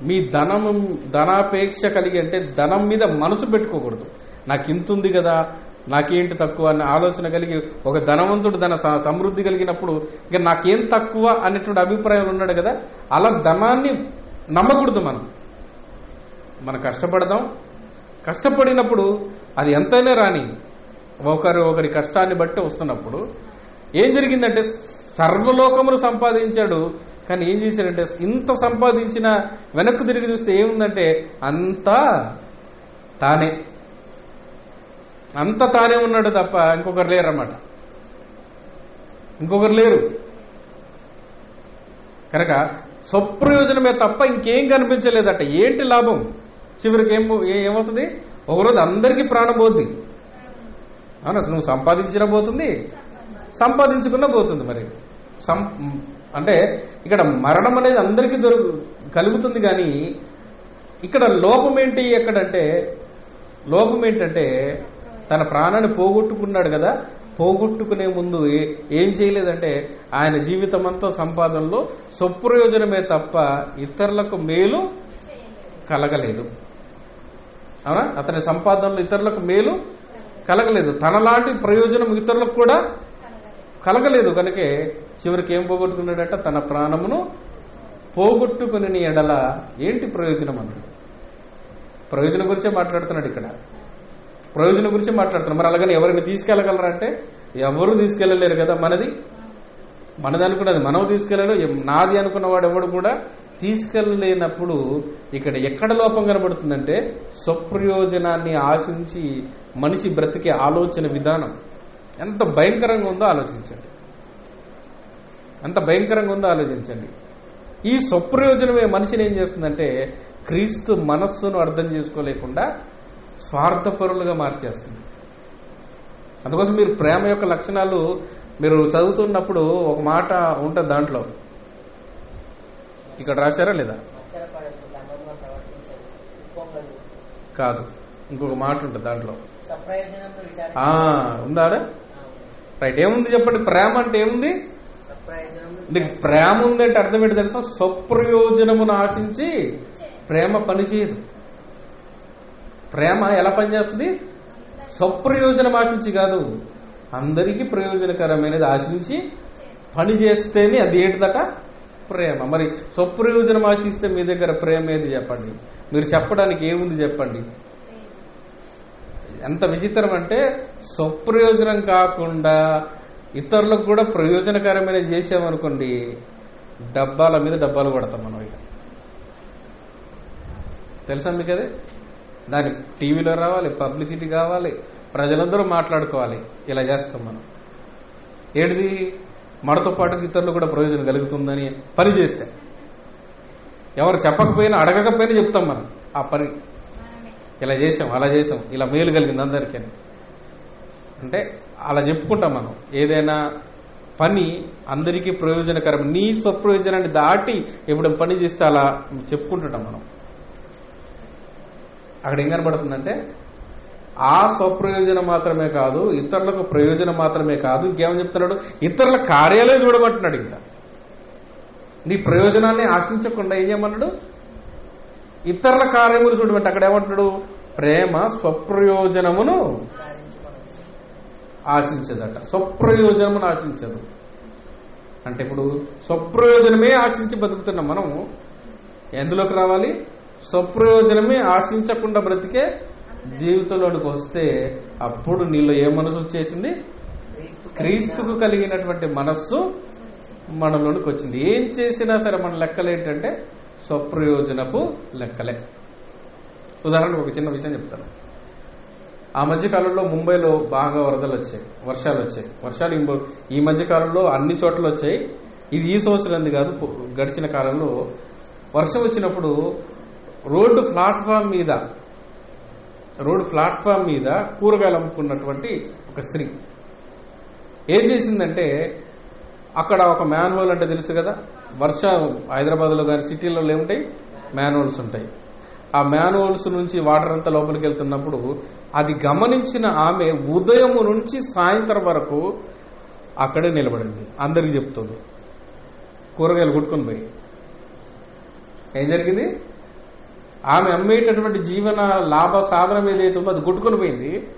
మీ ధనం ధనాపేక్ష కలిగి అంటే ధనం మీద మనసు పెట్టుకోకూడదు. నాకు ఇంత ఉంది కదా నాకేంటి తక్కువ అనే ఆలోచన కలిగి ఒక ధనవంతుడు ధన స- సమృద్ధి కలిగినప్పుడు ఇక నాకేం తక్కువ అనేటువంటి అభిప్రాయం ఉన్నాడు కదా అలా ధనాన్ని నమ్మకూడదు మనం. మనం కష్టపడదాం. కష్టపడినప్పుడు అది ఎంతైనా రాని ఒకరు ఒకరి కష్టాన్ని బట్టి వస్తున్నప్పుడు ఏం జరిగిందంటే సర్వలోకములు సంపాదించాడు. కానీ ఏం చేశాడంటే ఇంత సంపాదించిన వెనక్కు తిరిగి చూస్తే ఏముందంటే అంతా తానే. అంత తానే ఉన్నాడు తప్ప ఇంకొకరు లేరన్నమాట. ఇంకొకరు లేరు. కనుక స్వప్రయోజనమే తప్ప ఇంకేం కనిపించలేదట. ఏంటి లాభం? చివరికి ఏం ఏమవుతుంది? ఒకరోజు అందరికీ ప్రాణం పోద్ది. అవునా? నువ్వు సంపాదించిన పోతుంది. సంపాదించుకున్న పోతుంది మరి. సం అంటే ఇక్కడ మరణం అనేది అందరికీ దొరుకు కలుగుతుంది కానీ ఇక్కడ లోపం ఏంటి ఎక్కడంటే లోపం ఏంటంటే తన ప్రాణాన్ని పోగొట్టుకున్నాడు కదా పోగొట్టుకునే ముందు ఏ- ఏం చేయలేదంటే ఆయన జీవితమంతా సంపాదనలో స్వప్రయోజనమే తప్ప ఇతరులకు మేలు కలగలేదు. అవునా? అతని సంపాదనలో ఇతరులకు మేలు కలగలేదు. తనలాంటి ప్రయోజనం ఇతరులకు కూడా కలగలేదు. కనుకే చివరికి ఏం పోగొట్టుకున్నాడట? తన ప్రాణమును పోగొట్టుకుని ఎడల ఏంటి ప్రయోజనం అన్నాడు ప్రయోజనం గురించే మాట్లాడుతున్నాడు ఇక్కడ. ప్రయోజనం గురించి మాట్లాడుతున్నారు. మరి అలాగని ఎవరిని తీసుకెళ్ళగలరంటే? ఎవరు తీసుకెళ్ళలేరు కదా మనది? మనది అనుకున్నది. మనం తీసుకెళ్ళలేడు నాది అనుకున్నవాడు ఎవడు కూడా తీసుకెళ్ళలేనప్పుడు ఇక్కడ ఎక్కడ లోపం కనబడుతుందంటే స్వప్రయోజనాన్ని ఆశించి మనిషి బ్రతికే ఆలోచన విధానం. ఎంత భయంకరంగా ఉందో ఆలోచించండి. ఎంత భయంకరంగా ఉందో ఆలోచించండి. ఈ స్వప్రయోజనమే మనిషిని ఏం చేస్తుందంటే క్రీస్తు మనస్సును అర్థం చేసుకోలేకుండా స్వార్థపరులుగా మార్చేస్తుంది. అందుకోసం మీరు ప్రేమ యొక్క లక్షణాలు మీరు చదువుతున్నప్పుడు ఒక మాట ఉంటుంది దాంట్లో. ఇక్కడ రాశారా లేదా? కాదు ఇంకొక మాట ఉంటుంది దాంట్లో. ఉందా ఉందారా రైట్ ఏముంది చెప్పండి? ప్రేమ అంటే ఏముంది? ప్రేమ ఉంది ప్రేమ అర్థం ఏంటి తెలుసా? స్వప్రయోజనమును ఆశించి ప్రేమ పనిచేయదు. ప్రేమ ఎలా పనిచేస్తుంది? స్వప్రయోజనం ఆశించి కాదు. అందరికీ ప్రయోజనకరమైనది ఆశించి పని చేస్తేనే అది ఏంటిదట ప్రేమ. మరి స్వప్రయోజనం ఆశిస్తే మీ దగ్గర ప్రేమ ఏది చెప్పండి? మీరు చెప్పడానికి ఏముంది చెప్పండి? ఎంత విచిత్రం అంటే స్వప్రయోజనం కాకుండా ఇతరులకు కూడా ప్రయోజనకరమైన చేసామనుకోండి డబ్బాల మీద డబ్బాలు కొడతాం మనం ఇక. తెలుసా మీకు అదే? దాని టీవీలో రావాలి పబ్లిసిటీ కావాలి ప్రజలందరూ మాట్లాడుకోవాలి. ఇలా చేస్తాం మనం. ఏడిది? మనతో పాటు ఇతరులు కూడా ప్రయోజనం కలుగుతుందని పని చేస్తే. ఎవరు చెప్పకపోయినా అడగకపోయినా చెప్తాం మనం. ఆ పని. ఇలా చేసాం అలా చేసాం ఇలా మేలు కలిగింది అందరికీ అని. అంటే అలా చెప్పుకుంటాం మనం. ఏదైనా పని అందరికీ ప్రయోజనకరం. నీ స్వప్రయోజనాన్ని దాటి ఎప్పుడు పని చేస్తే అలా చెప్పుకుంటుంటాం మనం. అక్కడ ఏం కనబడుతుందంటే ఆ స్వప్రయోజనం మాత్రమే కాదు ఇతరులకు ప్రయోజనం మాత్రమే కాదు. ఇంకేమని చెప్తున్నాడు? ఇతరుల కార్యాలే చూడమంటున్నాడు ఇంకా. నీ ప్రయోజనాన్ని ఆశించకుండా ఏం చేయమన్నాడు? ఇతరుల కార్యములు చూడమంటే అక్కడ ఏమంటున్నాడు? ప్రేమ స్వప్రయోజనమును ఆశించదట. స్వప్రయోజనమును ఆశించదు. అంటే ఇప్పుడు స్వప్రయోజనమే ఆశించి బతుకుతున్నాం మనం ఎందులోకి రావాలి? స్వప్రయోజనమే ఆశించకుండా బ్రతికే జీవితంలోనికి వస్తే అప్పుడు నీలో ఏ మనసు వచ్చేసింది? క్రీస్తుకు కలిగినటువంటి మనస్సు మనలోనికి వచ్చింది. ఏం చేసినా సరే మన లెక్కలు ఏంటంటే స్వప్రయోజనపు లెక్కలే. ఉదాహరణకు ఒక చిన్న విషయం చెప్తాను. ఆ మధ్య కాలంలో ముంబైలో బాగా వరదలు వచ్చాయి వర్షాలు వచ్చాయి. వర్షాలు ఈ- మధ్యకాలంలో మధ్య కాలంలో అన్ని చోట్ల వచ్చాయి. ఇది ఈ సంవత్సరం కాదు గడిచిన కాలంలో వర్షం వచ్చినప్పుడు రోడ్డు ప్లాట్ఫామ్ మీద రోడ్డు ప్లాట్ఫామ్ మీద కూరగాయలు అమ్ముకున్నటువంటి ఒక స్త్రీ. ఏం చేసిందంటే అక్కడ ఒక మ్యాన్హోల్ అంటే తెలుసు కదా వర్ష హైదరాబాద్లో కానీ సిటీలలో ఏముంటాయి? మ్యాన్హోల్స్ ఉంటాయి. ఆ మ్యాన్హోల్స్ నుంచి వాటర్ అంతా లోపలికి వెళ్తున్నప్పుడు అది గమనించిన ఆమె ఉదయం నుంచి సాయంత్రం వరకు అక్కడే నిలబడింది. అందరికి చెప్తుంది. కూరగాయలు కొట్టుకుని పోయి. ఏం జరిగింది? ఆమె అమ్మేటటువంటి జీవన లాభ సాధనం ఏదైతే ఉందో అది కొట్టుకుని పోయింది.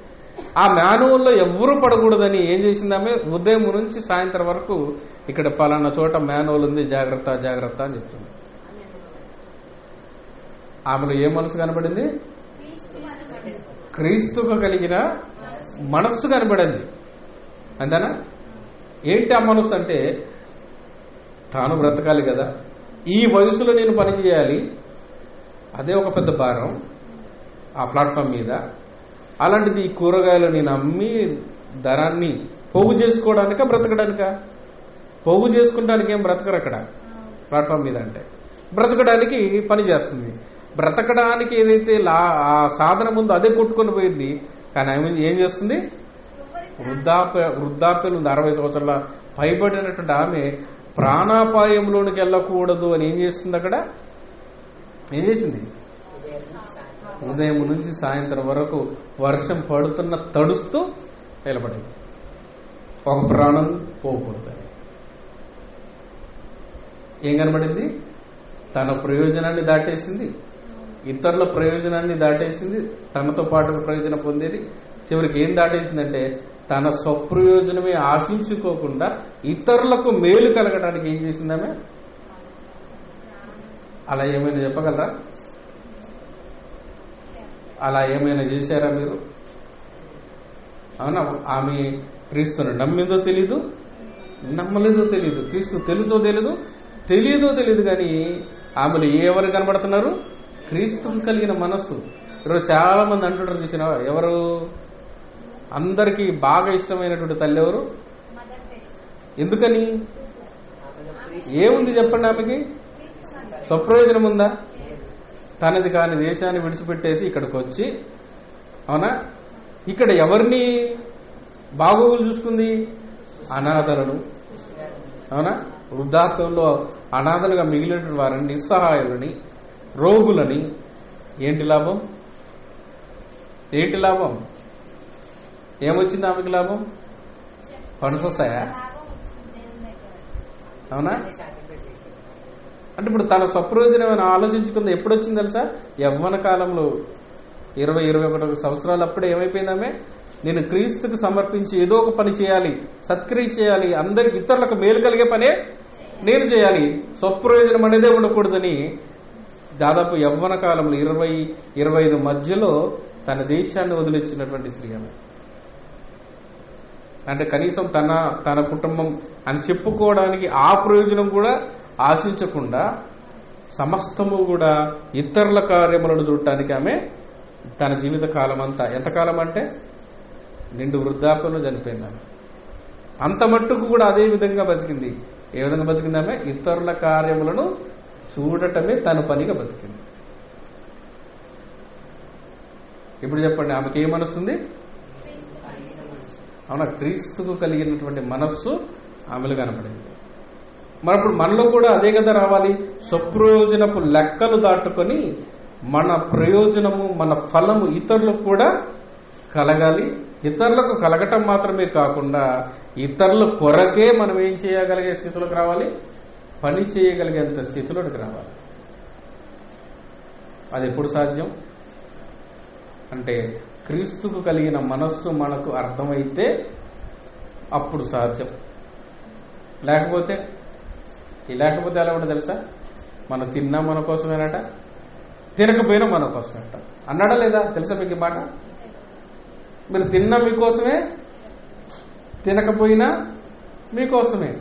ఆ మానవుల్లో ఎవ్వరూ పడకూడదని ఏం చేసింది ఆమె? ఉదయం నుంచి సాయంత్రం వరకు ఇక్కడ పలానా చోట మానవులు ఉంది జాగ్రత్త జాగ్రత్త అని చెప్తుంది. ఆమెలో ఏ మనసు కనబడింది? క్రీస్తుకు కలిగిన మనస్సు కనబడింది. అంతేనా? ఏంటి ఆ మనస్సు అంటే తాను బ్రతకాలి కదా. ఈ వయసులో నేను పనిచేయాలి అదే ఒక పెద్ద భారం ఆ ప్లాట్ఫామ్ మీద. అలాంటిది ఈ కూరగాయలు నేను అమ్మి ధరాన్ని పోగు చేసుకోవడానిక బ్రతకడానిక? పోగు చేసుకుంటానికి ఏం బ్రతకరు అక్కడ? ప్లాట్ఫామ్ మీద అంటే. బ్రతకడానికి పని చేస్తుంది. బ్రతకడానికి ఏదైతే లా ఆ సాధనం ఉందో అదే కొట్టుకొని పోయింది కానీ ఆమె ఏం చేస్తుంది? వృద్ధాప్య వృద్ధాప్యం ఉంది. అరవై సంవత్సరాల పైబడినటువంటి ఆమె ప్రాణాపాయంలోనికి వెళ్ళకూడదు అని ఏం చేస్తుంది అక్కడ? ఏం చేసింది? ఉదయం నుంచి సాయంత్రం వరకు వర్షం పడుతున్న తడుస్తూ నిలబడింది. ఒక ప్రాణం పోకూడదని ఏం కనబడింది? తన ప్రయోజనాన్ని దాటేసింది. ఇతరుల ప్రయోజనాన్ని దాటేసింది. తనతో పాటు ప్రయోజనం పొందేది. చివరికి ఏం దాటేసిందంటే తన స్వప్రయోజనమే ఆశించుకోకుండా ఇతరులకు మేలు కలగడానికి ఏం చేసిందామే అలా ఏమైనా చెప్పగలరా? అలా ఏమైనా చేశారా మీరు? అవునా? ఆమె క్రీస్తుని నమ్మిందో తెలీదు? నమ్మలేదో తెలీదు. క్రీస్తు తెలుసో తెలీదు? తెలియదో తెలియదు కానీ ఆమెలు ఎవరు కనబడుతున్నారు? క్రీస్తుకు కలిగిన మనస్సు. ఈరోజు చాలా మంది అంటుంటారు చూసిన ఎవరు? అందరికీ బాగా ఇష్టమైనటువంటి తల్లి ఎవరు? ఎందుకని? క్రీస్తు ఏముంది చెప్పండి ఆమెకి? స్వప్రయోజనం ఉందా తనది కాని దేశాన్ని విడిచిపెట్టేసి ఇక్కడికి వచ్చి అవునా? ఇక్కడ ఎవరిని బాగోగులు చూసుకుంది అనాథలను. అవునా? వృద్ధాప్యంలో అనాథలుగా మిగిలిన వారిని నిస్సహాయులని రోగులని ఏంటి లాభం? ఏంటి లాభం? ఏమొచ్చింది ఆమెకి లాభం? ఫండ్స్ వస్తాయా అవునా? అంటే ఇప్పుడు తన స్వప్రయోజనం అని ఆలోచించుకుంది. ఎప్పుడు వచ్చింది తెలుసా? యవ్వన కాలంలో ఇరవై ఇరవై ఒకటి సంవత్సరాలు అప్పుడే ఏమైపోయిందామే నేను క్రీస్తుకు సమర్పించి ఏదో ఒక పని చేయాలి సత్క్రియ చేయాలి అందరికి ఇతరులకు మేలు కలిగే పనే నేను చేయాలి. స్వప్రయోజనం అనేదే ఉండకూడదని దాదాపు యవ్వన కాలంలో ఇరవై ఇరవై ఐదు మధ్యలో తన దేశాన్ని వదిలించినటువంటి స్త్రీ ఆమె. అంటే కనీసం తన తన కుటుంబం అని చెప్పుకోవడానికి ఆ ప్రయోజనం కూడా ఆశించకుండా సమస్తము కూడా ఇతరుల కార్యములను చూడటానికి ఆమె తన జీవిత కాలం అంతా ఎంతకాలం అంటే నిండు వృద్ధాప్యంలో చనిపోయింది ఆమె. అంత మట్టుకు కూడా అదే విధంగా బతికింది. ఏ విధంగా బతికింది ఆమె? ఇతరుల కార్యములను చూడటమే తన పనిగా బతికింది. ఇప్పుడు చెప్పండి ఆమెకి ఏ మనస్సుంది అవునా క్రీస్తుకు కలిగినటువంటి మనస్సు ఆమెలు కనపడింది. మరి ఇప్పుడు మనలో కూడా అదే కదా రావాలి? స్వప్రయోజనపు లెక్కలు దాటుకొని మన ప్రయోజనము మన ఫలము ఇతరులకు కూడా కలగాలి. ఇతరులకు కలగటం మాత్రమే కాకుండా ఇతరుల కొరకే మనం ఏం చేయగలిగే స్థితిలోకి రావాలి? పని చేయగలిగేంత స్థితిలోకి రావాలి. అది ఎప్పుడు సాధ్యం? అంటే క్రీస్తుకు కలిగిన మనస్సు మనకు అర్థమైతే అప్పుడు సాధ్యం. లేకపోతే లేకపోతే ఎలా ఉంటుంది తెలుసా? మనం తిన్నా మన కోసమేనట తినకపోయినా మన కోసమేట అన్నాడా లేదా? తెలుసా మీకు మాట? మీరు తిన్నా మీకోసమే తినకపోయినా మీకోసమే.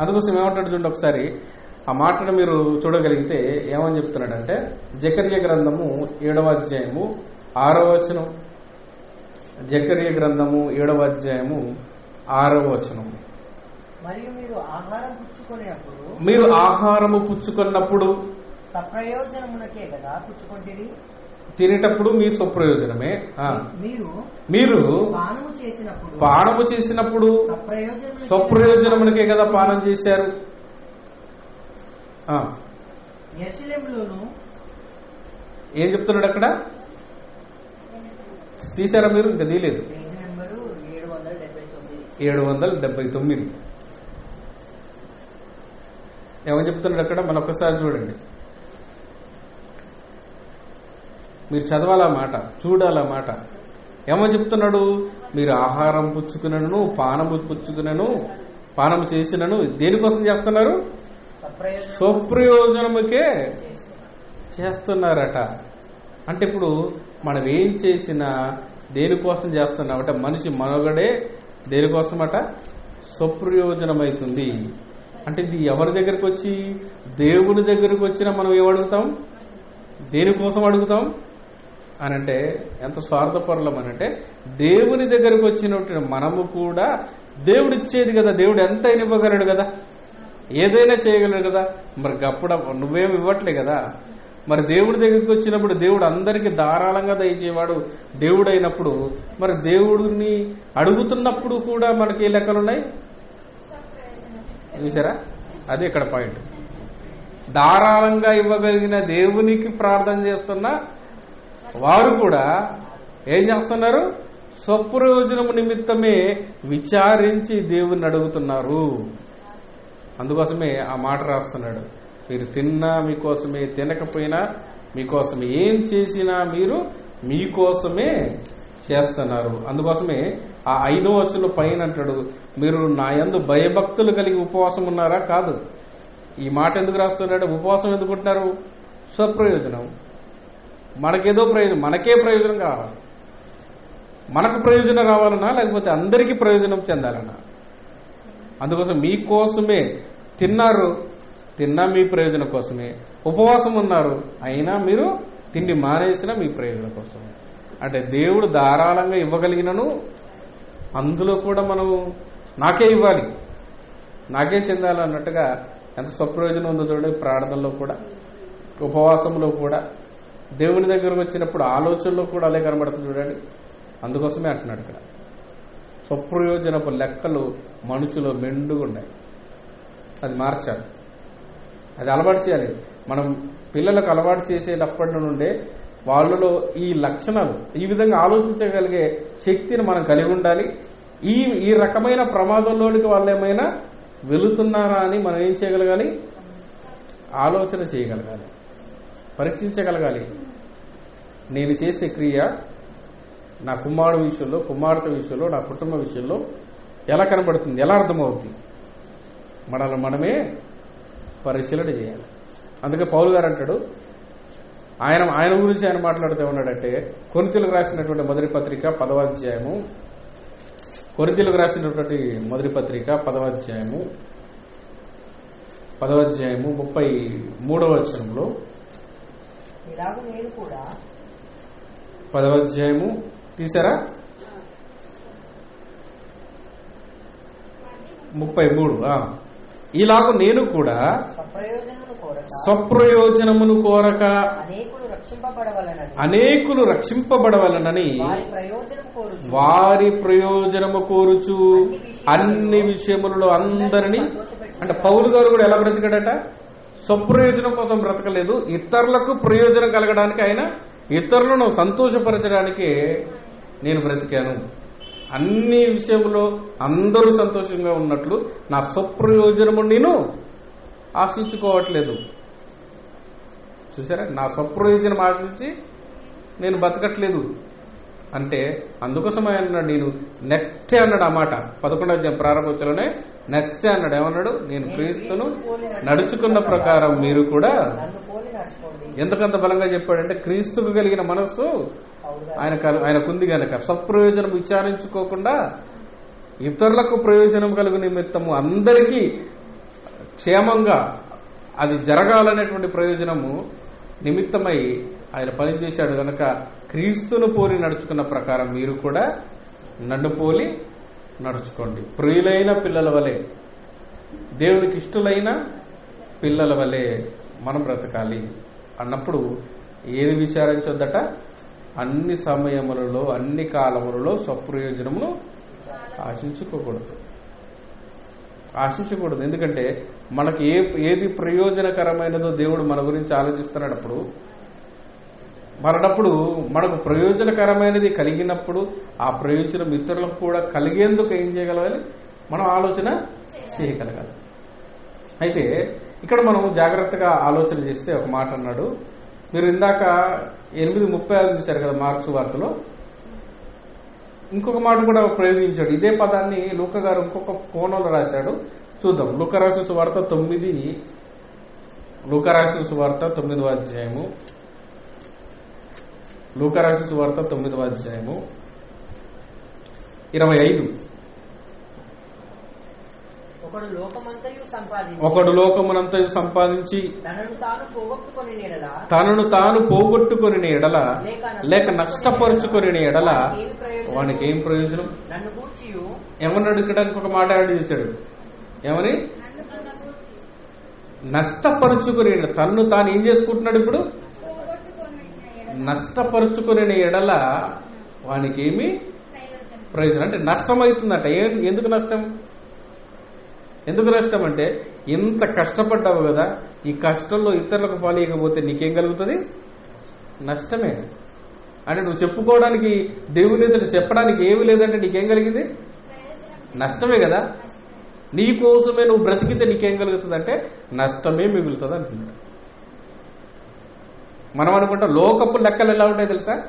అందుకోసం ఏమంటాడు చూడండి ఒకసారి. ఆ మాటను మీరు చూడగలిగితే ఏమని చెప్తున్నాడంటే జకర్య గ్రంథము ఏడవ అధ్యాయము ఆరవ వచనం. జకర్య గ్రంథము ఏడవ అధ్యాయము ఆరవ వచనం మీరు ఆహారం పుచ్చుకునేటప్పుడు మీరు ఆహారము పుచ్చుకున్నప్పుడు సప్రయోజనమునకే కదా తినేటప్పుడు మీ స్వప్రయోజనమే. మీరు మీరు పానము చేసినప్పుడు పానము చేసినప్పుడు సప్రయోజనమునకే స్వప్రయోజనమునికే కదా పానం చేశారు. ఏం చెప్తున్నాడు అక్కడ? తీసారా మీరు? ఇంకా తీయలేదు. ఏడు వందల డెబ్బై తొమ్మిది ఏడు వందల డెబ్బై తొమ్మిది ఏమని చెప్తున్నాడు అక్కడ? మరొకసారి చూడండి. మీరు చదవాలా మాట? చూడాలా మాట? ఏమని చెప్తున్నాడు? మీరు ఆహారం పుచ్చుకునను పానము పుచ్చుకునను పానము చేసినను దేనికోసం చేస్తున్నారు? స్వప్రయోజనముకే చేస్తున్నారట. అంటే ఇప్పుడు మనం ఏం చేసినా దేనికోసం చేస్తున్నాం? అంటే మనిషి మనగడే దేనికోసమట? స్వప్రయోజనమైతుంది. అంటే ఇది ఎవరి దగ్గరకు వచ్చి? దేవుని దగ్గరికి వచ్చినా మనం ఏమడుగుతాం దేనికోసం అడుగుతాం? అని అంటే ఎంత స్వార్థపరులం అని అంటే దేవుని దగ్గరకు వచ్చినట్టు మనము కూడా దేవుడు ఇచ్చేది కదా దేవుడు ఎంత ఇవ్వగలడు కదా? ఏదైనా చేయగలడు కదా? మరి గప్పుడు నువ్వేం ఇవ్వట్లే కదా? మరి దేవుడి దగ్గరికి వచ్చినప్పుడు దేవుడు అందరికీ ధారాళంగా దయచేవాడు దేవుడు అయినప్పుడు మరి దేవుడిని అడుగుతున్నప్పుడు కూడా మనకి ఏ లెక్కలు ఉన్నాయి చూసారా? అది ఇక్కడ పాయింట్. ధారాళంగా ఇవ్వగలిగిన దేవునికి ప్రార్థన చేస్తున్న వారు కూడా ఏం చేస్తున్నారు? స్వప్రయోజనము నిమిత్తమే విచారించి దేవుని అడుగుతున్నారు. అందుకోసమే ఆ మాట రాస్తున్నాడు. మీరు తిన్నా మీకోసమే తినకపోయినా మీకోసమే ఏం చేసినా మీరు మీకోసమే చేస్తున్నారు. అందుకోసమే ఆ ఐదో వచ్చుల పైన అంటాడు మీరు నా యందు భయభక్తులు కలిగి ఉపవాసం ఉన్నారా? కాదు. ఈ మాట ఎందుకు రాస్తున్నాడు? ఉపవాసం ఎందుకుంటున్నారు స్వప్రయోజనం. మనకేదో ప్రయోజనం మనకే ప్రయోజనం కావాలి. మనకు ప్రయోజనం రావాలన్నా లేకపోతే అందరికీ ప్రయోజనం చెందాలన్నా. అందుకోసం మీకోసమే తిన్నారు తిన్నా మీ ప్రయోజనం కోసమే. ఉపవాసం ఉన్నారు అయినా మీరు తిండి మానేసినా మీ ప్రయోజనం కోసమే. అంటే దేవుడు ధారాళంగా ఇవ్వగలిగినను అందులో కూడా మనం నాకే ఇవ్వాలి. నాకే చెందాలి అన్నట్టుగా ఎంత స్వప్రయోజనం ఉందో చూడండి ప్రార్థనలో కూడా ఉపవాసంలో కూడా దేవుని దగ్గర వచ్చినప్పుడు ఆలోచనలో కూడా అలే కనబడుతుంది చూడండి. అందుకోసమే అంటున్నాడు ఇక్కడ. స్వప్రయోజనపు లెక్కలు మనుషులో మెండుగున్నాయి అది మార్చాలి. అది అలవాటు చేయాలి. మనం పిల్లలకు అలవాటు చేసేటప్పటి నుండే వాళ్ళలో ఈ లక్షణాలు ఈ విధంగా ఆలోచించగలిగే శక్తిని మనం కలిగి ఉండాలి. ఈ ఈ రకమైన ప్రమాదంలోనికి వాళ్ళు ఏమైనా వెళుతున్నారా అని మనం ఏం చేయగలగాలి? ఆలోచన చేయగలగాలి. పరీక్షించగలగాలి. నేను చేసే క్రియ నా కుమారుడు విషయంలో కుమార్తె విషయంలో నా కుటుంబ విషయంలో ఎలా కనబడుతుంది? ఎలా అర్థమవుతుంది? మనల్ని మనమే పరిశీలన చేయాలి. అందుకే పౌలు గారు అంటాడు ఆయన ఆయన గురించి ఆయన మాట్లాడుతూ ఉన్నాడంటే కొరితలకు రాసినటువంటి మొదటి పత్రిక పదవ అధ్యాయము. కొరితలకు రాసినటువంటి మొదటి పత్రిక పదవ అధ్యాయము. పదవ అధ్యాయము ముప్పై మూడవ వచనంలో ఇలాగ నేను కూడా పదవ అధ్యాయము తీసారా? ముప్పై మూడు. ఇలాగ నేను కూడా స్వప్రయోజనమును కోరక అనేకులు రక్షింపబడవలనని వారి ప్రయోజనము కోరుచు. అన్ని విషయములలో అందరినీ అంటే పౌలు గారు కూడా ఎలా బ్రతికాడట? స్వప్రయోజనం కోసం బ్రతకలేదు. ఇతరులకు ప్రయోజనం కలగడానికి ఆయన ఇతరులను సంతోషపరచడానికి నేను బ్రతికాను. అన్ని విషయంలో అందరూ సంతోషంగా ఉన్నట్లు నా స్వప్రయోజనము నేను ఆశించుకోవట్లేదు. చూసారా? నా స్వప్రయోజనం ఆశించి నేను బతకట్లేదు. అంటే అందుకోసం ఆయన అన్నాడు నేను నెక్స్ట్ అన్నాడు ఆ మాట. పదకొండవ ప్రారంభోత్సవంలోనే నెక్స్ట్ అన్నాడు. ఏమన్నాడు? నేను క్రీస్తును నడుచుకున్న ప్రకారం మీరు కూడా ఎంతకంత బలంగా చెప్పాడంటే క్రీస్తుకు కలిగిన మనస్సు ఆయన ఆయనకుంది గనక. స్వప్రయోజనం విచారించుకోకుండా ఇతరులకు ప్రయోజనం కలుగు నిమిత్తము అందరికీ క్షేమంగా అది జరగాలనేటువంటి ప్రయోజనము నిమిత్తమై ఆయన పనిచేశాడు గనక క్రీస్తును పోలి నడుచుకున్న ప్రకారం మీరు కూడా నన్ను పోలి నడుచుకోండి. ప్రియులైన పిల్లల వలె దేవునికి ఇష్టలైన పిల్లల వలె మనం బ్రతకాలి. అన్నప్పుడు ఏది విచారించొద్దట? అన్ని సమయములలో అన్ని కాలములలో స్వప్రయోజనమును ఆశించుకోకూడదు. ఆశించకూడదు. ఎందుకంటే మనకి ఏ ఏది ప్రయోజనకరమైనదో దేవుడు మన గురించి ఆలోచిస్తున్నప్పుడు మరణప్పుడు మనకు ప్రయోజనకరమైనది కలిగినప్పుడు ఆ ప్రయోజనం ఇతరులకు కూడా కలిగేందుకు ఏం చేయగలగాలి? మనం ఆలోచన చేయగలగాలి. అయితే ఇక్కడ మనం జాగ్రత్తగా ఆలోచన చేస్తే ఒక మాట అన్నాడు. మీరు ఇందాక ఎనిమిది ముప్పై ఆరు చూశారు కదా మార్క్స్ వార్తలో. ఇంకొక మాట కూడా ప్రయోగించాడు. ఇదే పదాన్ని లూక గారు ఇంకొక కోణంలో రాశాడు. చూద్దాం. లూకరాసిన సువార్త తొమ్మిది. లూకరాసిన సువార్త తొమ్మిదవ అధ్యాయము. లూకరాసిన సువార్త తొమ్మిదవ అధ్యాయము. ఇరవై ఐదు. ఒకడు లోకమునంతా సంపాదించి తనను తాను పోగొట్టుకొని నీడలా? ఎడల లేక నష్టపరుచుకొని ఎడల ప్రయోజనం? వానికి ఏం ప్రయోజనం? ఏమన్నాడు ఇక్కడ ఇంకొక మాట యాడ్ చేశాడు. ఏమని నష్టపరుచుకుని తన్ను తాను ఏం చేసుకుంటున్నాడు ఇప్పుడు? నష్టపరుచుకుని ఎడల వానికి ఏమి ప్రయోజనం? అంటే నష్టం అవుతుందట ఎందుకు నష్టం? ఎందుకు నష్టం అంటే ఇంత కష్టపడ్డావు కదా ఈ కష్టంలో ఇతరులకు పాలియకపోతే నీకేం కలుగుతుంది? నష్టమే. అంటే నువ్వు చెప్పుకోవడానికి దేవుని ఎదుట చెప్పడానికి ఏమి లేదంటే నీకేం కలిగింది? నష్టమే కదా. నీ కోసమే నువ్వు బ్రతికితే నీకేం కలుగుతుంది అంటే నష్టమే మిగులుతుంది అంటున్నాడు మనం అనుకుంటాం లోకపు లెక్కలు ఎలా ఉంటాయి తెలుసా?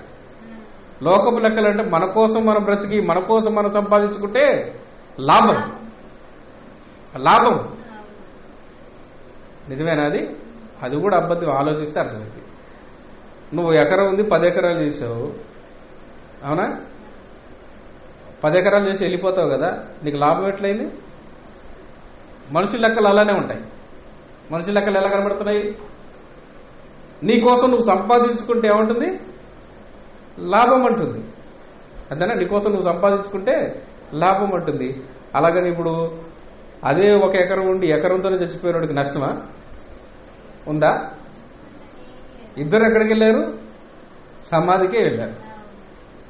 లోకపు లెక్కలు అంటే మన కోసం మనం బ్రతికి మన కోసం మనం సంపాదించుకుంటే లాభం. లాభం. నిజమేనా అది? అది కూడా అబద్ధం ఆలోచిస్తే అర్థమైంది. నువ్వు ఎకరం ఉంది పది ఎకరాలు చేసావు. అవునా? పది ఎకరాలు చేసి వెళ్ళిపోతావు కదా నీకు లాభం ఎట్లయింది? మనుషుల లెక్కలు అలానే ఉంటాయి. మనుషుల లెక్కలు ఎలా కనబడుతున్నాయి? నీ కోసం నువ్వు సంపాదించుకుంటే ఏముంటుంది? లాభం అంటుంది. అంతేనా? నీకోసం నువ్వు సంపాదించుకుంటే లాభం అంటుంది. అలాగని ఇప్పుడు అదే ఒక ఎకరం ఉండి ఎకరంతోనే చచ్చిపోయినోడికి నష్టమా? ఉందా? ఇద్దరు ఎక్కడికి వెళ్ళారు? సమాధికే వెళ్ళారు.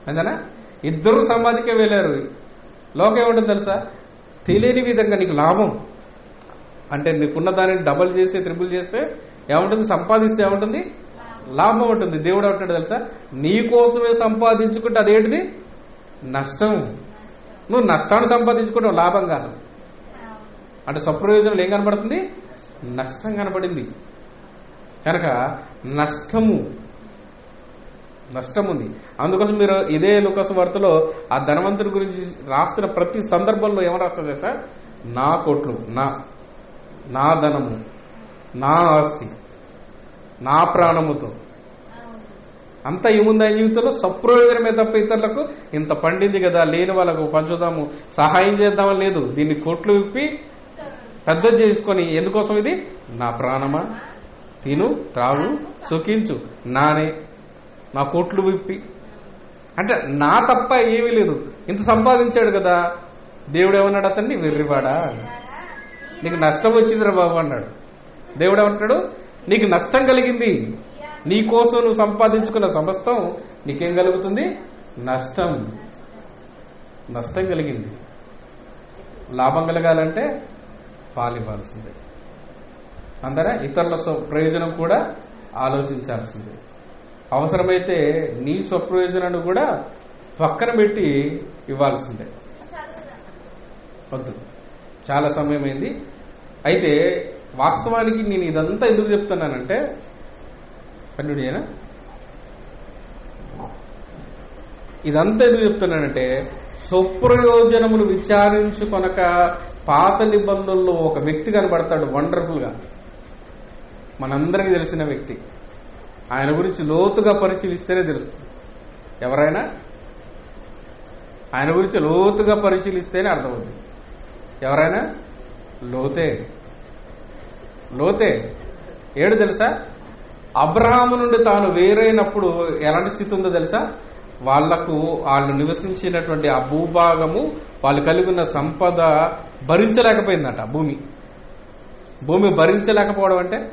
అంతేనా? ఇద్దరు సమాధికే వెళ్ళారు. లోకం ఏముంటుంది తెలుసా? తెలియని విధంగా నీకు లాభం. అంటే నీకున్న దానిని డబల్ చేస్తే త్రిబుల్ చేస్తే ఏముంటుంది? సంపాదిస్తే ఏముంటుంది? లాభం ఉంటుంది. దేవుడు అంటాడు తెలుసా? నీ కోసమే సంపాదించుకుంటే అదేంటిది? నష్టం. నువ్వు నష్టాన్ని సంపాదించుకుంటావు లాభం కాదు. అంటే సప్రయోజనం ఏం కనబడుతుంది నష్టం కనబడింది కనుక నష్టము నష్టం ఉంది అందుకోసం మీరు ఇదే లుకస్ వార్తలో ఆ ధనవంతుడి గురించి రాస్తున్న ప్రతి సందర్భంలో ఏమని రాస్తుంది సార్ నా కోట్లు నా నా ధనము నా ఆస్తి నా ప్రాణముతో. అంతా ఏముంది ఆయన జీవితంలో? సప్రయోజనమే తప్ప ఇతరులకు ఇంత పండింది కదా లేని వాళ్ళకు పంచుదాము సహాయం చేద్దామని లేదు. దీన్ని కోట్లు విప్పి పెద్ద చేసుకొని ఎందుకోసం ఇది? నా ప్రాణమా? తిను త్రాగు సుఖించు. నానే నా కోట్లు విప్పి. అంటే నా తప్ప ఏమీ లేదు. ఇంత సంపాదించాడు కదా. దేవుడు ఏమన్నాడు అతన్ని? వెర్రివాడా? నీకు నష్టం వచ్చిందిరా బాబు అన్నాడు. దేవుడు ఏమంటాడు నీకు నష్టం కలిగింది. నీ కోసం నువ్వు సంపాదించుకున్న సమస్తం నీకేం కలుగుతుంది? నష్టం. నష్టం కలిగింది. లాభం కలగాలంటే పాలివ్వాల్సిందే. అందరా ఇతరుల ప్రయోజనం కూడా ఆలోచించాల్సిందే. అవసరమైతే నీ స్వప్రయోజనాన్ని కూడా పక్కన పెట్టి ఇవ్వాల్సిందే. వద్దు. చాలా సమయం అయింది అయితే వాస్తవానికి నేను ఇదంతా ఎందుకు చెప్తున్నానంటే కంటిన్యూ ఇదంతా ఎందుకు చెప్తున్నానంటే స్వప్రయోజనములు విచారించుకొనక పాత నిబంధనల్లో ఒక వ్యక్తి కనబడతాడు వండర్ఫుల్గా మనందరికీ తెలిసిన వ్యక్తి. ఆయన గురించి లోతుగా పరిశీలిస్తేనే తెలుస్తుంది. ఎవరైనా? ఆయన గురించి లోతుగా పరిశీలిస్తేనే అర్థమవుతుంది. ఎవరైనా? లోతే. లోతే. ఏడు తెలుసా? అబ్రహాము నుండి తాను వేరైనప్పుడు ఎలాంటి స్థితి ఉందో తెలుసా? వాళ్ళకు వాళ్ళు నివసించినటువంటి ఆ భూభాగము వాళ్ళు కలిగి ఉన్న సంపద భరించలేకపోయిందట భూమి. భూమి భరించలేకపోవడం అంటే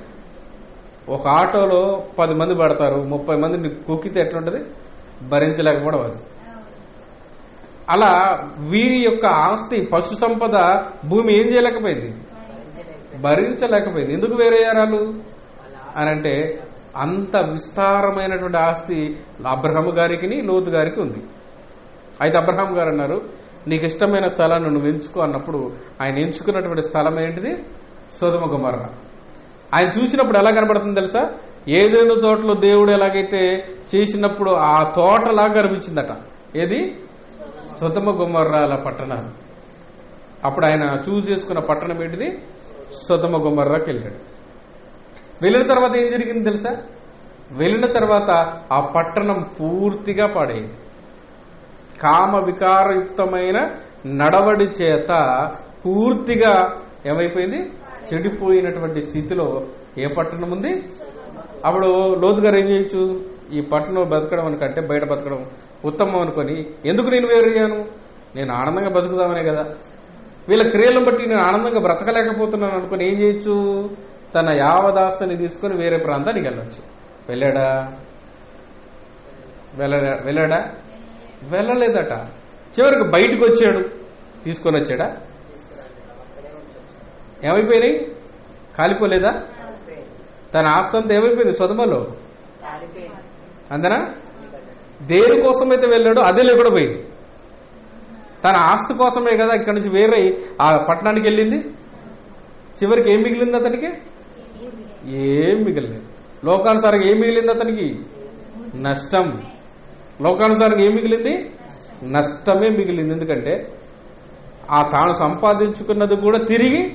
ఒక ఆటోలో పది మంది పడతారు ముప్పై మందిని కుక్కితే ఎట్లుంటది? భరించలేకపోవడం అది. అలా వీరి యొక్క ఆస్తి పశు సంపద భూమి ఏం చేయలేకపోయింది? భరించలేకపోయింది. ఎందుకు వేరే అని అంటే అంత విస్తారమైనటువంటి ఆస్తి అబ్రహం గారికి లోతు గారికి ఉంది. అయితే అబ్రహాం గారు అన్నారు నీకు ఇష్టమైన స్థలాన్ని నువ్వు ఎంచుకో అన్నప్పుడు ఆయన ఎంచుకున్నటువంటి స్థలం ఏంటిది? సోదమ గుమర్ర. ఆయన చూసినప్పుడు ఎలా కనబడుతుంది తెలుసా? ఏదైనా తోటలో దేవుడు ఎలాగైతే చేసినప్పుడు ఆ తోటలాగా కనిపించిందట. ఏది? సుతమ గుమ్మర్రాల పట్టణాలు అప్పుడు ఆయన చూసేసుకున్న పట్టణం ఏంటిది? సుతమ గుమ్మర్రాకి వెళ్ళాడు. వెళ్ళిన తర్వాత ఏం జరిగింది తెలుసా? వెళ్ళిన తర్వాత ఆ పట్టణం పూర్తిగా పాడైంది కామ వికారయుక్తమైన నడవడి చేత పూర్తిగా ఏమైపోయింది? చెడిపోయినటువంటి స్థితిలో ఏ పట్టణం ఉంది? అప్పుడు లోతుగారు ఏం చేయొచ్చు? ఈ పట్టణంలో బతకడం అనుకంటే బయట బతకడం ఉత్తమం అనుకొని ఎందుకు నేను వేరయ్యాను నేను ఆనందంగా బతుకుదామనే కదా. వీళ్ళ క్రియలను బట్టి నేను ఆనందంగా బ్రతకలేకపోతున్నాను అనుకుని ఏం చేయొచ్చు? తన యావదాస్తుని తీసుకుని వేరే ప్రాంతానికి వెళ్ళొచ్చు. వెళ్ళాడా? వెళ్ళడా? వెళ్ళాడా? వెళ్ళలేదట. చివరికి బయటకు వచ్చాడు. తీసుకొని వచ్చాడా? ఏమైపోయినాయి? కాలిపోలేదా? తన ఆస్తి అంతా ఏమైపోయింది? సొదమలో దేని కోసం అయితే వెళ్ళాడో అదే లేకుండా పోయింది. తన ఆస్తి కోసమే కదా ఇక్కడ నుంచి వేరే ఆ పట్టణానికి వెళ్ళింది? చివరికి ఏం మిగిలింది అతనికి? ఏం మిగిలింది? లోకానుసారం ఏం మిగిలింది అతనికి? నష్టం. లోకానుసారం ఏం మిగిలింది? నష్టమే మిగిలింది. ఎందుకంటే ఆ తాను సంపాదించుకున్నది కూడా తిరిగి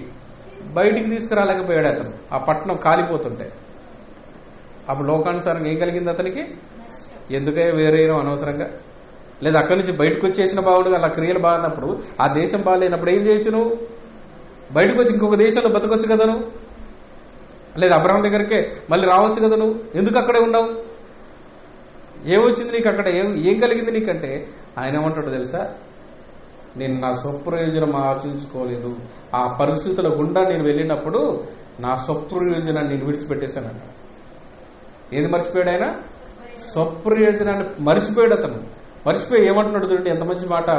బయటికి తీసుకురాలేకపోయాడు అతను. ఆ పట్టణం కాలిపోతుంటే. అప్పుడు లోకానుసారం ఏం కలిగింది అతనికి? ఎందుకే వేరే అనవసరంగా? లేదా అక్కడి నుంచి బయటకు వచ్చేసిన బాగుడు అలా క్రియలు బాగున్నప్పుడు ఆ దేశం బాగాలేనప్పుడు ఏం చేయొచ్చు నువ్వు? బయటకు వచ్చి ఇంకొక దేశంలో బతకొచ్చు కదా నువ్వు? లేదా అబ్రహం దగ్గరికే మళ్ళీ రావచ్చు కదా నువ్వు? ఎందుకు అక్కడే ఉన్నావు? ఏమొచ్చింది నీకు అక్కడ ఏం ఏం కలిగింది నీకంటే? ఆయన ఏమంటాడు తెలుసా? నేను నా స్వప్రయోజనం ఆశించుకోలేదు ఆ పరిస్థితుల గుండా నేను వెళ్ళినప్పుడు నా స్వప్రయోజనాన్ని నేను విడిచిపెట్టేశానంట. ఏది మర్చిపోయాడు ఆయన? స్వప్రయోజనాన్ని మర్చిపోయాడు అతను. మర్చిపోయి ఏమంటున్నాడు చూడండి ఎంత మంచి మాట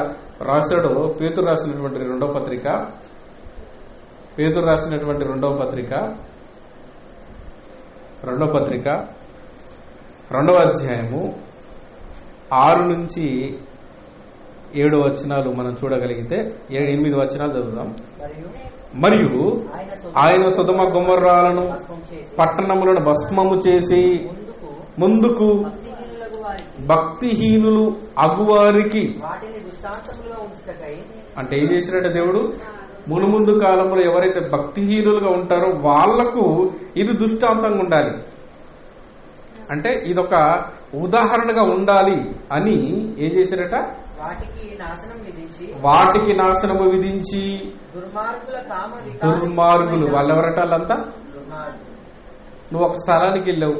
రాశాడో. పేతురు రాసినటువంటి రెండవ పత్రిక. పేతురు రాసినటువంటి రెండవ పత్రిక. రెండవ పత్రిక రెండవ అధ్యాయము ఆరు నుంచి ఏడు వచనాలు మనం చూడగలిగితే ఏడు ఎనిమిది వచనాలు చదువుదాం. మరియు ఆయన సుధమ గుమ్మర్రాలను పట్టణములను భస్మము చేసి ముందుకు భక్తిహీనులు అగువారికి అంటే ఏం చేసినట్టు దేవుడు? మునుముందు కాలంలో ఎవరైతే భక్తిహీనులుగా ఉంటారో వాళ్ళకు ఇది దృష్టాంతంగా ఉండాలి అంటే ఇదొక ఉదాహరణగా ఉండాలి అని ఏం చేశారట? వాటికి నాశనం విధించి వాటికి నాశనము విధించి దుర్మార్గుల వాళ్ళెవరట వాళ్ళంతా. నువ్వు ఒక స్థలానికి వెళ్ళావు.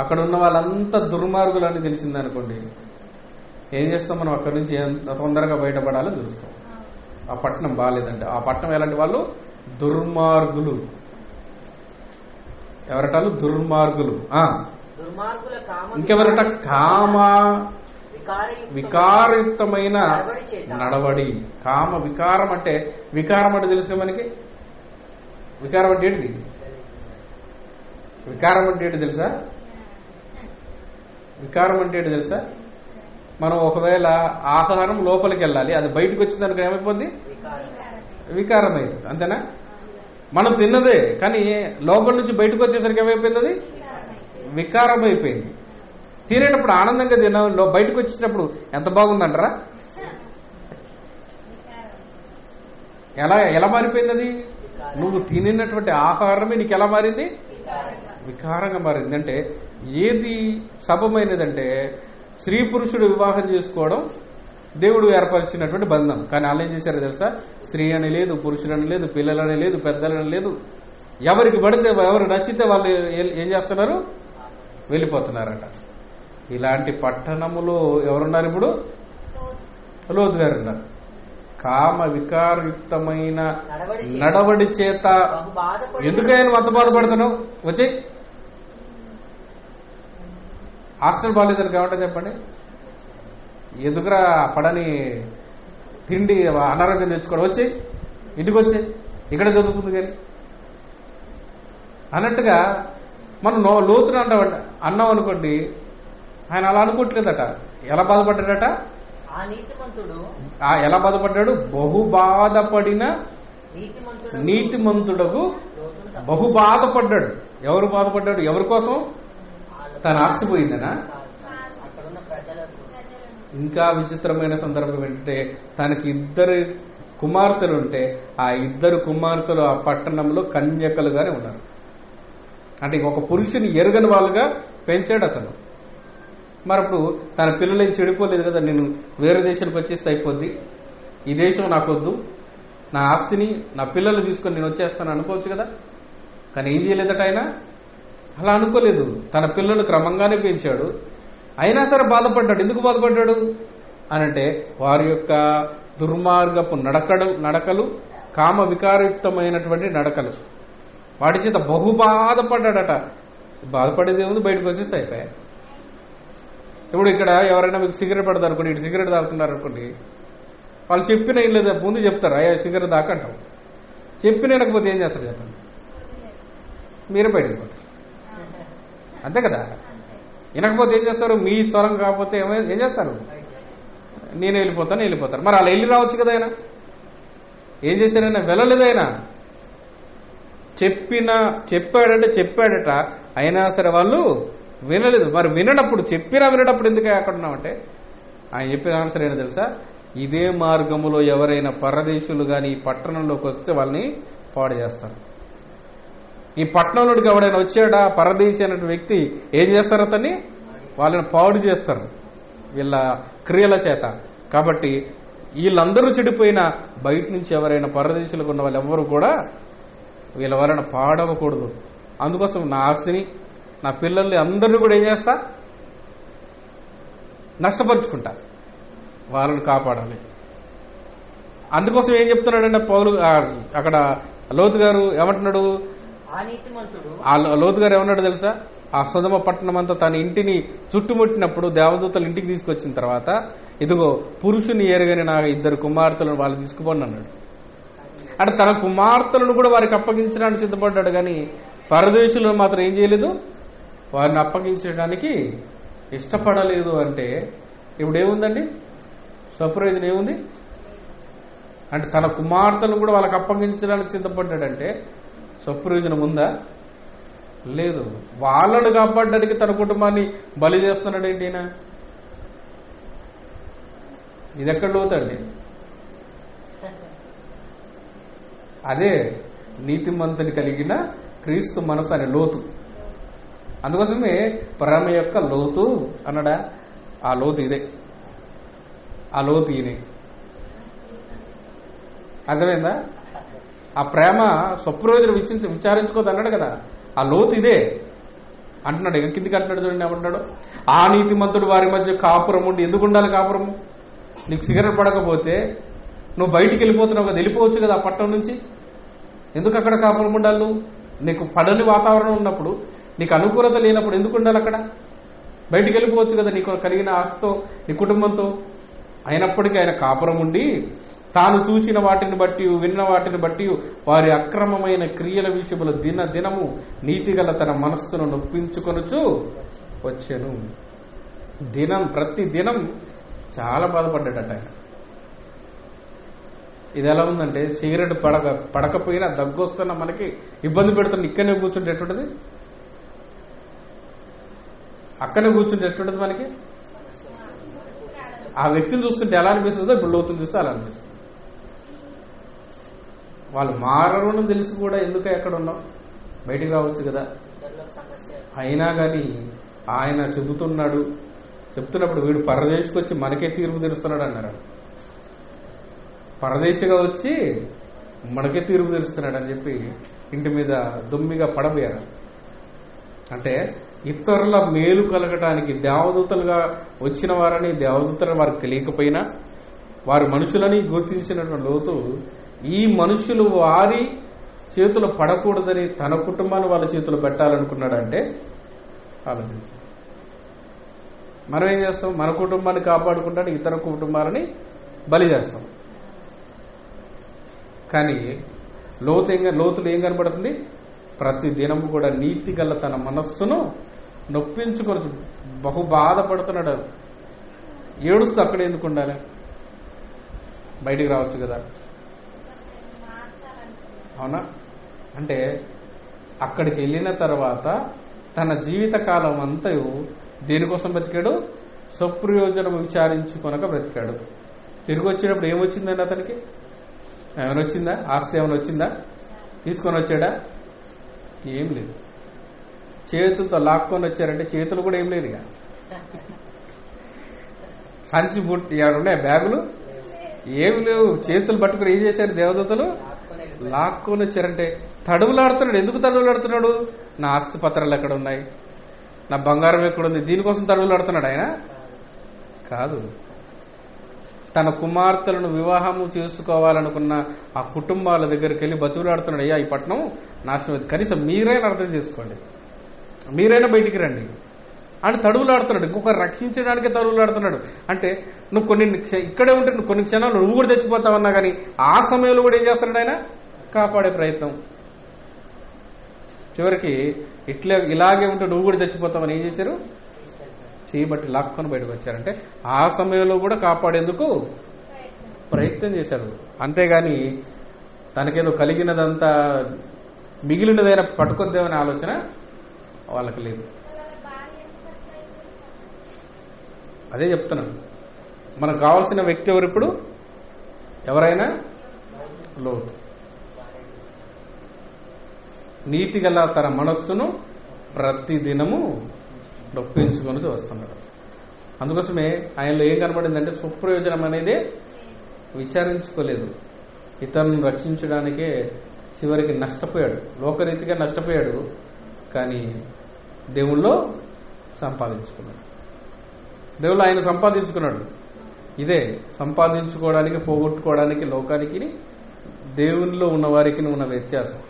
అక్కడ ఉన్న వాళ్ళంతా దుర్మార్గులు అని తెలిసింది అనుకోండి ఏం చేస్తాం మనం? అక్కడి నుంచి తొందరగా బయటపడాలో చూస్తాం ఆ పట్టణం బాగాలేదంటే ఆ పట్టణం ఎలాంటి వాళ్ళు? దుర్మార్గులు. ఎవరటాలు? దుర్మార్గులు. ఆ. దుర్మార్గుల కామ ఇంకెవరట? కామ వికారయుక్తమైన నడవడి కామ వికారం అంటే వికారం అంటే తెలుసు మనకి? వికారం అంటే ఏంటిది? వికారం అంటే ఏంటి తెలుసా? వికారం అంటే ఏంటి తెలుసా? మనం ఒకవేళ ఆహారం లోపలికి వెళ్ళాలి అది బయటకు వచ్చిందనుకో ఏమైపోద్ది? వికారం అవుతుంది అంతేనా? మనం తిన్నదే కానీ లోపల నుంచి బయటకు వచ్చేసరికి ఏమైపోయింది అది వికారం అయిపోయింది తినేటప్పుడు ఆనందంగా తిన్నాం లో- బయటకు వచ్చేటప్పుడు ఎంత బాగుందంటారా? ఎలా ఎలా మారిపోయింది అది నువ్వు తినినటువంటి ఆహారమే నీకు ఎలా మారింది? వికారంగా. మారింది. అంటే ఏది సభమైనదంటే స్త్రీ పురుషుడు వివాహం చేసుకోవడం దేవుడు ఏర్పరిచినటువంటి బంధం. కానీ వాళ్ళు ఏం చేశారో తెలుసా? స్త్రీ అని లేదు పురుషుడని లేదు పిల్లలని లేదు పెద్దలని లేదు. ఎవరికి పడితే ఎవరు నచ్చితే వాళ్ళు ఏ- చేస్తున్నారు? వెళ్ళిపోతున్నారట. ఇలాంటి పట్టణములో ఎవరున్నారు ఇప్పుడు? లోతు గారు ఉన్నారు కామ వికారయుక్తమైన నడవడి చేత ఎందుకైనా అంత బాధపడుతున్నావు వచ్చి హాస్టల్ బాగాలేదని కావంటే చెప్పండి. ఎందుకురా పడని తిండి అనారోగ్యం తెచ్చుకోవడం వచ్చి. ఇంటికి వచ్చి ఇక్కడ చదువుకుంది కానీ. అన్నట్టుగా మనం నో లోతున అన్నాం అనుకోండి ఆయన అలా అనుకోవట్లేదట. ఎలా బాధపడ్డాడట? ఎలా బాధపడ్డాడు? బహు బాధపడిన నీతిమంతుడు. నీతిమంతుడకు బహు బాధపడ్డాడు. ఎవరు బాధపడ్డాడు? ఎవరి కోసం? తన ఆస్తి పోయిందనా అక్కడున్న ప్రజలకు. ఇంకా విచిత్రమైన సందర్భం ఏంటంటే తనకి ఇద్దరు కుమార్తెలు ఉంటే ఆ ఇద్దరు కుమార్తెలు ఆ పట్టణంలో కన్యకలుగానే ఉన్నారు. అంటే ఒక పురుషుని ఎరగని వాళ్ళుగా పెంచాడు అతను. మరి అప్పుడు తన పిల్లలు చెడిపోలేదు కదా నేను వేరే దేశానికి వచ్చేస్తే అయిపోద్ది. ఈ దేశం నాకొద్దు. నా ఆస్తిని నా పిల్లలు తీసుకొని నేను వచ్చేస్తాను అనుకోవచ్చు కదా. కానీ ఏం చేయలేదట ఆయన? అలా అనుకోలేదు. తన పిల్లలు క్రమంగానే పెంచాడు. అయినా సరే బాధపడ్డాడు. ఎందుకు బాధపడ్డాడు? అనంటే వారి యొక్క దుర్మార్గపు నడకడు నడకలు కామ వికారయుక్తమైనటువంటి నడకలు. వాటి చేత బహు బాధపడ్డాడట. బాధపడేది ఏముంది? బయటకు వచ్చేసి అయిపోయాయి. ఇప్పుడు ఇక్కడ ఎవరైనా మీకు సిగరెట్ పడతారు అనుకోండి ఇటు సిగరెట్ తాగుతున్నారు అనుకోండి వాళ్ళు చెప్పిన ఏం లేదా ముందు చెప్తారు అయ్యా సిగరెట్ దాకంటాం చెప్పిన వినకపోతే ఏం చేస్తారు చెప్పండి? మీరే బయటకు పోతారు. అంతే కదా? వినకపోతే ఏం చేస్తారు? మీ స్వరం కాకపోతే ఏమో ఏం చేస్తారు? నేను వెళ్ళిపోతాను వెళ్ళిపోతారు మరి అలా వెళ్ళి రావచ్చు కదా ఆయన? ఏం చేశాడైనా? వెళ్ళలేదైనా? చెప్పిన చెప్పాడంటే చెప్పాడట. అయినా సరే వాళ్ళు వినలేదు. మరి వినడప్పుడు చెప్పినా వినడప్పుడు ఎందుకు అక్కడ ఉన్నామంటే ఆయన చెప్పిన ఆన్సర్ ఏంటో తెలుసా? ఇదే మార్గములో ఎవరైనా పరదేశులు కానీ ఈ పట్టణంలోకి వస్తే వాళ్ళని పాడు చేస్తారు. ఈ పట్టణంలోకి ఎవడైనా వచ్చాడా పరదేశి అనే వ్యక్తి ఏం చేస్తారు అతన్ని? వాళ్ళని పాడు చేస్తారు. వీళ్ళ క్రియల చేత. కాబట్టి వీళ్ళందరూ చెడిపోయినా బయట నుంచి ఎవరైనా పరదేశులకు ఉన్న వాళ్ళు ఎవరు కూడా వీళ్ళ వలన పాడవకూడదు. అందుకోసం నా ఆస్తిని నా పిల్లల్ని అందరినీ కూడా ఏం చేస్తా? నష్టపరుచుకుంటా. వాళ్ళని కాపాడాలి. అందుకోసం ఏం చెప్తున్నాడంటే పౌరు అక్కడ లోతు గారు ఏమంటున్నాడు? ఆ లోతు గారు ఏమన్నాడు తెలుసా? ఆ సుధమ పట్టణం అంతా తన ఇంటిని చుట్టుముట్టినప్పుడు దేవదూతలు ఇంటికి తీసుకొచ్చిన తర్వాత ఇదిగో పురుషుని ఎరగని నా ఇద్దరు కుమార్తెలను వాళ్ళు తీసుకుపోండి అన్నాడు. అంటే తన కుమార్తెలను కూడా వారికి అప్పగించడానికి సిద్ధపడ్డాడు కానీ పరదేశులను మాత్రం ఏం చేయలేదు? వారిని అప్పగించడానికి ఇష్టపడలేదు అంటే ఇప్పుడు ఏముందండి? సర్ప్రైజ్ ఏముంది? అంటే తన కుమార్తెను కూడా వాళ్ళకి అప్పగించడానికి సిద్ధపడ్డాడంటే స్వప్రయోజనం ఉందా లేదు. వాళ్ళను కాపాడడానికి తన కుటుంబాన్ని బలి చేస్తున్నాడు ఏంటి ఈయన? ఇది ఎక్కడ లోతండి అదే నీతిమంతుని కలిగిన క్రీస్తు మనసు అనే లోతు. అందుకోసమే ప్రేమ యొక్క లోతు అన్నడా? ఆ లోతు ఇదే. ఆ లోతు ఈయనే. అర్థమైందా? ఆ ప్రేమ స్వప్రయోజనం విచించ విచారించుకోదు అన్నాడు కదా. ఆ లోతు ఇదే. అంటున్నాడు ఇంకా కిందికి అంటున్నాడు చూడండి ఏమంటున్నాడు? ఆ నీతిమంతుడు వారి మధ్య కాపురం ఉండి ఎందుకు ఉండాలి కాపురము? నీకు సిగరెట్ పడకపోతే నువ్వు బయటికి వెళ్ళిపోతున్నావు కదా వెళ్ళిపోవచ్చు కదా ఆ పట్టణం నుంచి? ఎందుకు అక్కడ కాపురం ఉండాలి నువ్వు? నీకు పడని వాతావరణం ఉన్నప్పుడు నీకు అనుకూలత లేనప్పుడు ఎందుకు ఉండాలి అక్కడ? బయటికి వెళ్ళిపోవచ్చు కదా నీకు కలిగిన ఆస్తితో నీ కుటుంబంతో. అయినప్పటికీ ఆయన కాపురం ఉండి తాను చూచిన వాటిని బట్టి విన్న వాటిని బట్టి వారి అక్రమమైన క్రియల విషయముల దిన దినము నీతిగల తన మనస్సును నొప్పించుకొనుచు వచ్చాను. దినం ప్రతి దినం చాలా బాధపడ్డాడట ఆయన. ఇది ఎలా ఉందంటే సిగరెట్ పడక పడకపోయినా దగ్గొస్తున్న మనకి ఇబ్బంది పెడుతున్న ఇక్కడనే కూర్చుంటే ఎట్టుంటది? అక్కడనే కూర్చుంటే ఎట్టుంటది మనకి? ఆ వ్యక్తిని చూస్తుంటే ఎలా అనిపిస్తుందో ఇప్పుడు లోతుని చూస్తే అలా అనిపిస్తుంది. వాళ్ళు మారను తెలిసి కూడా ఎందుకు ఎక్కడ ఉన్నాం బయటికి రావచ్చు కదా. అయినా కానీ ఆయన చెబుతున్నాడు. చెప్తున్నప్పుడు వీడు పరదేశికి వచ్చి మనకే తీర్పు తెలుస్తున్నాడు అన్నారు పరదేశిగా వచ్చి మనకే తీర్పు తెలుస్తున్నాడు అని చెప్పి ఇంటి మీద దుమ్మిగా పడబోయారు. అంటే ఇతరుల మేలు కలగటానికి దేవదూతలుగా వచ్చిన వారని దేవదూతలు వారికి తెలియకపోయినా వారి మనుషులని గుర్తించినటువంటి లోతు ఈ మనుషులు వారి చేతులు పడకూడదని తన కుటుంబాన్ని వాళ్ళ చేతులు పెట్టాలనుకున్నాడంటే ఆలోచించు. మనం ఏం చేస్తాం? మన కుటుంబాన్ని కాపాడుకుంటాడు ఇతర కుటుంబాలని బలి చేస్తాం. కానీ లోతు ఏం లోతులు ఏం కనబడుతుంది? ప్రతి దినము కూడా నీతి గల తన మనస్సును నొప్పించుకొని బహు బాధపడుతున్నాడు. ఏడుస్తూ అక్కడ ఎందుకు ఉండాలి? బయటికి రావచ్చు కదా. అవునా? అంటే అక్కడికి వెళ్ళిన తర్వాత తన జీవిత కాలం అంతయు దేనికోసం బ్రతికాడు? స్వప్రయోజనం విచారించుకొనక బ్రతికాడు. తిరిగి వచ్చినప్పుడు ఏమొచ్చిందండి అతనికి? ఏమైనా వచ్చిందా? ఆస్తి ఏమైనా వచ్చిందా? తీసుకొని వచ్చాడా ఏం లేదు. చేతులతో లాక్కొని వచ్చారంటే చేతులు కూడా ఏం లేదు ఇక. సంచి బుట్టి ఉన్నాయి బ్యాగులు? ఏమి లేవు. చేతులు పట్టుకుని ఏం చేశారు దేవదూతలు? లాక్కొని వచ్చారంటే తడువులాడుతున్నాడు. ఎందుకు తడువులాడుతున్నాడు? నా ఆస్తి పత్రాలు ఎక్కడ ఉన్నాయి నా బంగారం ఎక్కడ ఉంది దీనికోసం తడువులాడుతున్నాడు ఆయన? కాదు. తన కుమార్తెలను వివాహము చేసుకోవాలనుకున్న ఆ కుటుంబాల దగ్గరికి వెళ్ళి బతుకులాడుతున్నాడు. అయ్యా ఈ పట్టణం నాశనం కనీసం మీరైనా అర్థం చేసుకోండి. మీరైనా బయటికి రండి. అని తడువులాడుతున్నాడు. ఇంకొక రక్షించడానికి తడువులాడుతున్నాడు. అంటే నువ్వు కొన్ని క్ష- ఇక్కడే ఉంటే నువ్వు కొన్ని క్షణాలు నువ్వు కూడా చచ్చిపోతావన్నా కానీ ఆ సమయంలో కూడా ఏం చేస్తున్నాడు ఆయన? కాపాడే ప్రయత్నం. చివరికి ఇట్లే ఇలాగే ఉంటే నువ్వు కూడా చచ్చిపోతావని ఏం చేశారు? చేయబట్టి లాక్కొని బయటకు వచ్చారంటే ఆ సమయంలో కూడా కాపాడేందుకు ప్రయత్నం చేశారు. అంతేగాని తనకేదో కలిగినదంతా మిగిలినదైనా పట్టుకొద్దామనే ఆలోచన వాళ్ళకి లేదు. అదే చెప్తున్నాను. మనకు కావాల్సిన వ్యక్తి ఎవరు ఇప్పుడు? ఎవరైనా? లోతు. నీతి గల తన మనస్సును ప్రతిదినము నొప్పించుకొని వస్తున్నాడు. అందుకోసమే ఆయనలో ఏం కనబడిందంటే సుప్రయోజనం అనేది విచారించుకోలేదు. ఇతరులను రక్షించడానికే చివరికి నష్టపోయాడు. లోకరీతిగా నష్టపోయాడు. కానీ దేవుళ్ళు సంపాదించుకున్నాడు. దేవుళ్ళు ఆయన సంపాదించుకున్నాడు. ఇదే సంపాదించుకోవడానికి పోగొట్టుకోవడానికి లోకానికి దేవునిలో ఉన్న వారికి ఉన్న వ్యత్యాసం.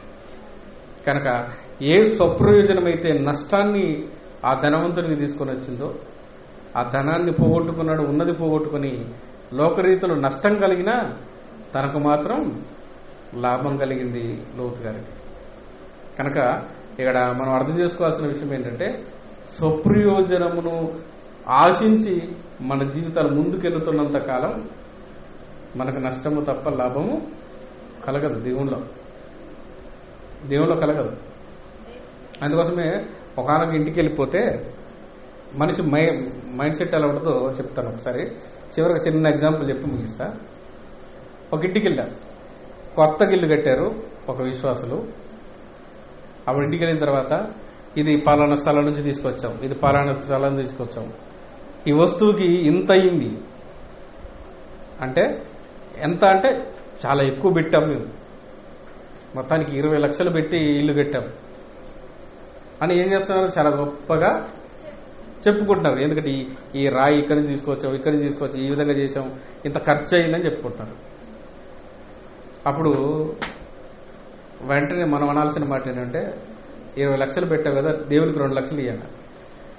కనుక ఏ స్వప్రయోజనమైతే నష్టాన్ని ఆ ధనవంతుడికి తీసుకొని వచ్చిందో ఆ ధనాన్ని పోగొట్టుకున్నాడు ఉన్నది పోగొట్టుకుని లోకరీతిలో నష్టం కలిగినా తనకు మాత్రం లాభం కలిగింది లోతు గారికి. కనుక ఇక్కడ మనం అర్థం చేసుకోవాల్సిన విషయం ఏంటంటే స్వప్రయోజనమును ఆశించి మన జీవితాలు ముందుకెళ్తున్నంత కాలం మనకు నష్టము తప్ప లాభము కలగదు దేవుణ్ణిలో దేవుణ్ణిలో కలగదు. అందుకోసమే ఒకనొక ఇంటికి వెళ్ళిపోతే మనిషి మై మైండ్ సెట్ ఎలా ఉంటుందో చెప్తాను ఒకసారి. చివరికి చిన్న ఎగ్జాంపుల్ చెప్పి ముగిస్తా. ఒక ఇంటికి వెళ్ళా. కొత్త ఇల్లు కట్టారు ఒక విశ్వాసులు. అప్పుడు ఇంటికి వెళ్ళిన తర్వాత ఇది పలానా స్థలం నుంచి తీసుకొచ్చాం ఇది పలానా స్థలం నుంచి తీసుకొచ్చాం. ఈ వస్తువుకి ఇంత అయింది. అంటే ఎంత అంటే చాలా ఎక్కువ పెట్టాం మేము. మొత్తానికి ఇరవై లక్షలు పెట్టి ఇల్లు కట్టాం. అని ఏం చేస్తున్నారు? చాలా గొప్పగా చెప్పుకుంటున్నారు. ఎందుకంటే ఈ రాయి ఇక్కడి నుంచి తీసుకొచ్చాం ఇక్కడి నుంచి తీసుకొచ్చాం ఈ విధంగా చేసాం ఇంత ఖర్చు అయిందని చెప్పుకుంటున్నారు. అప్పుడు వెంటనే మనం అనాల్సిన మాట ఏంటంటే ఇరవై లక్షలు పెట్టావు కదా దేవునికి రెండు లక్షలు ఇవ్వండి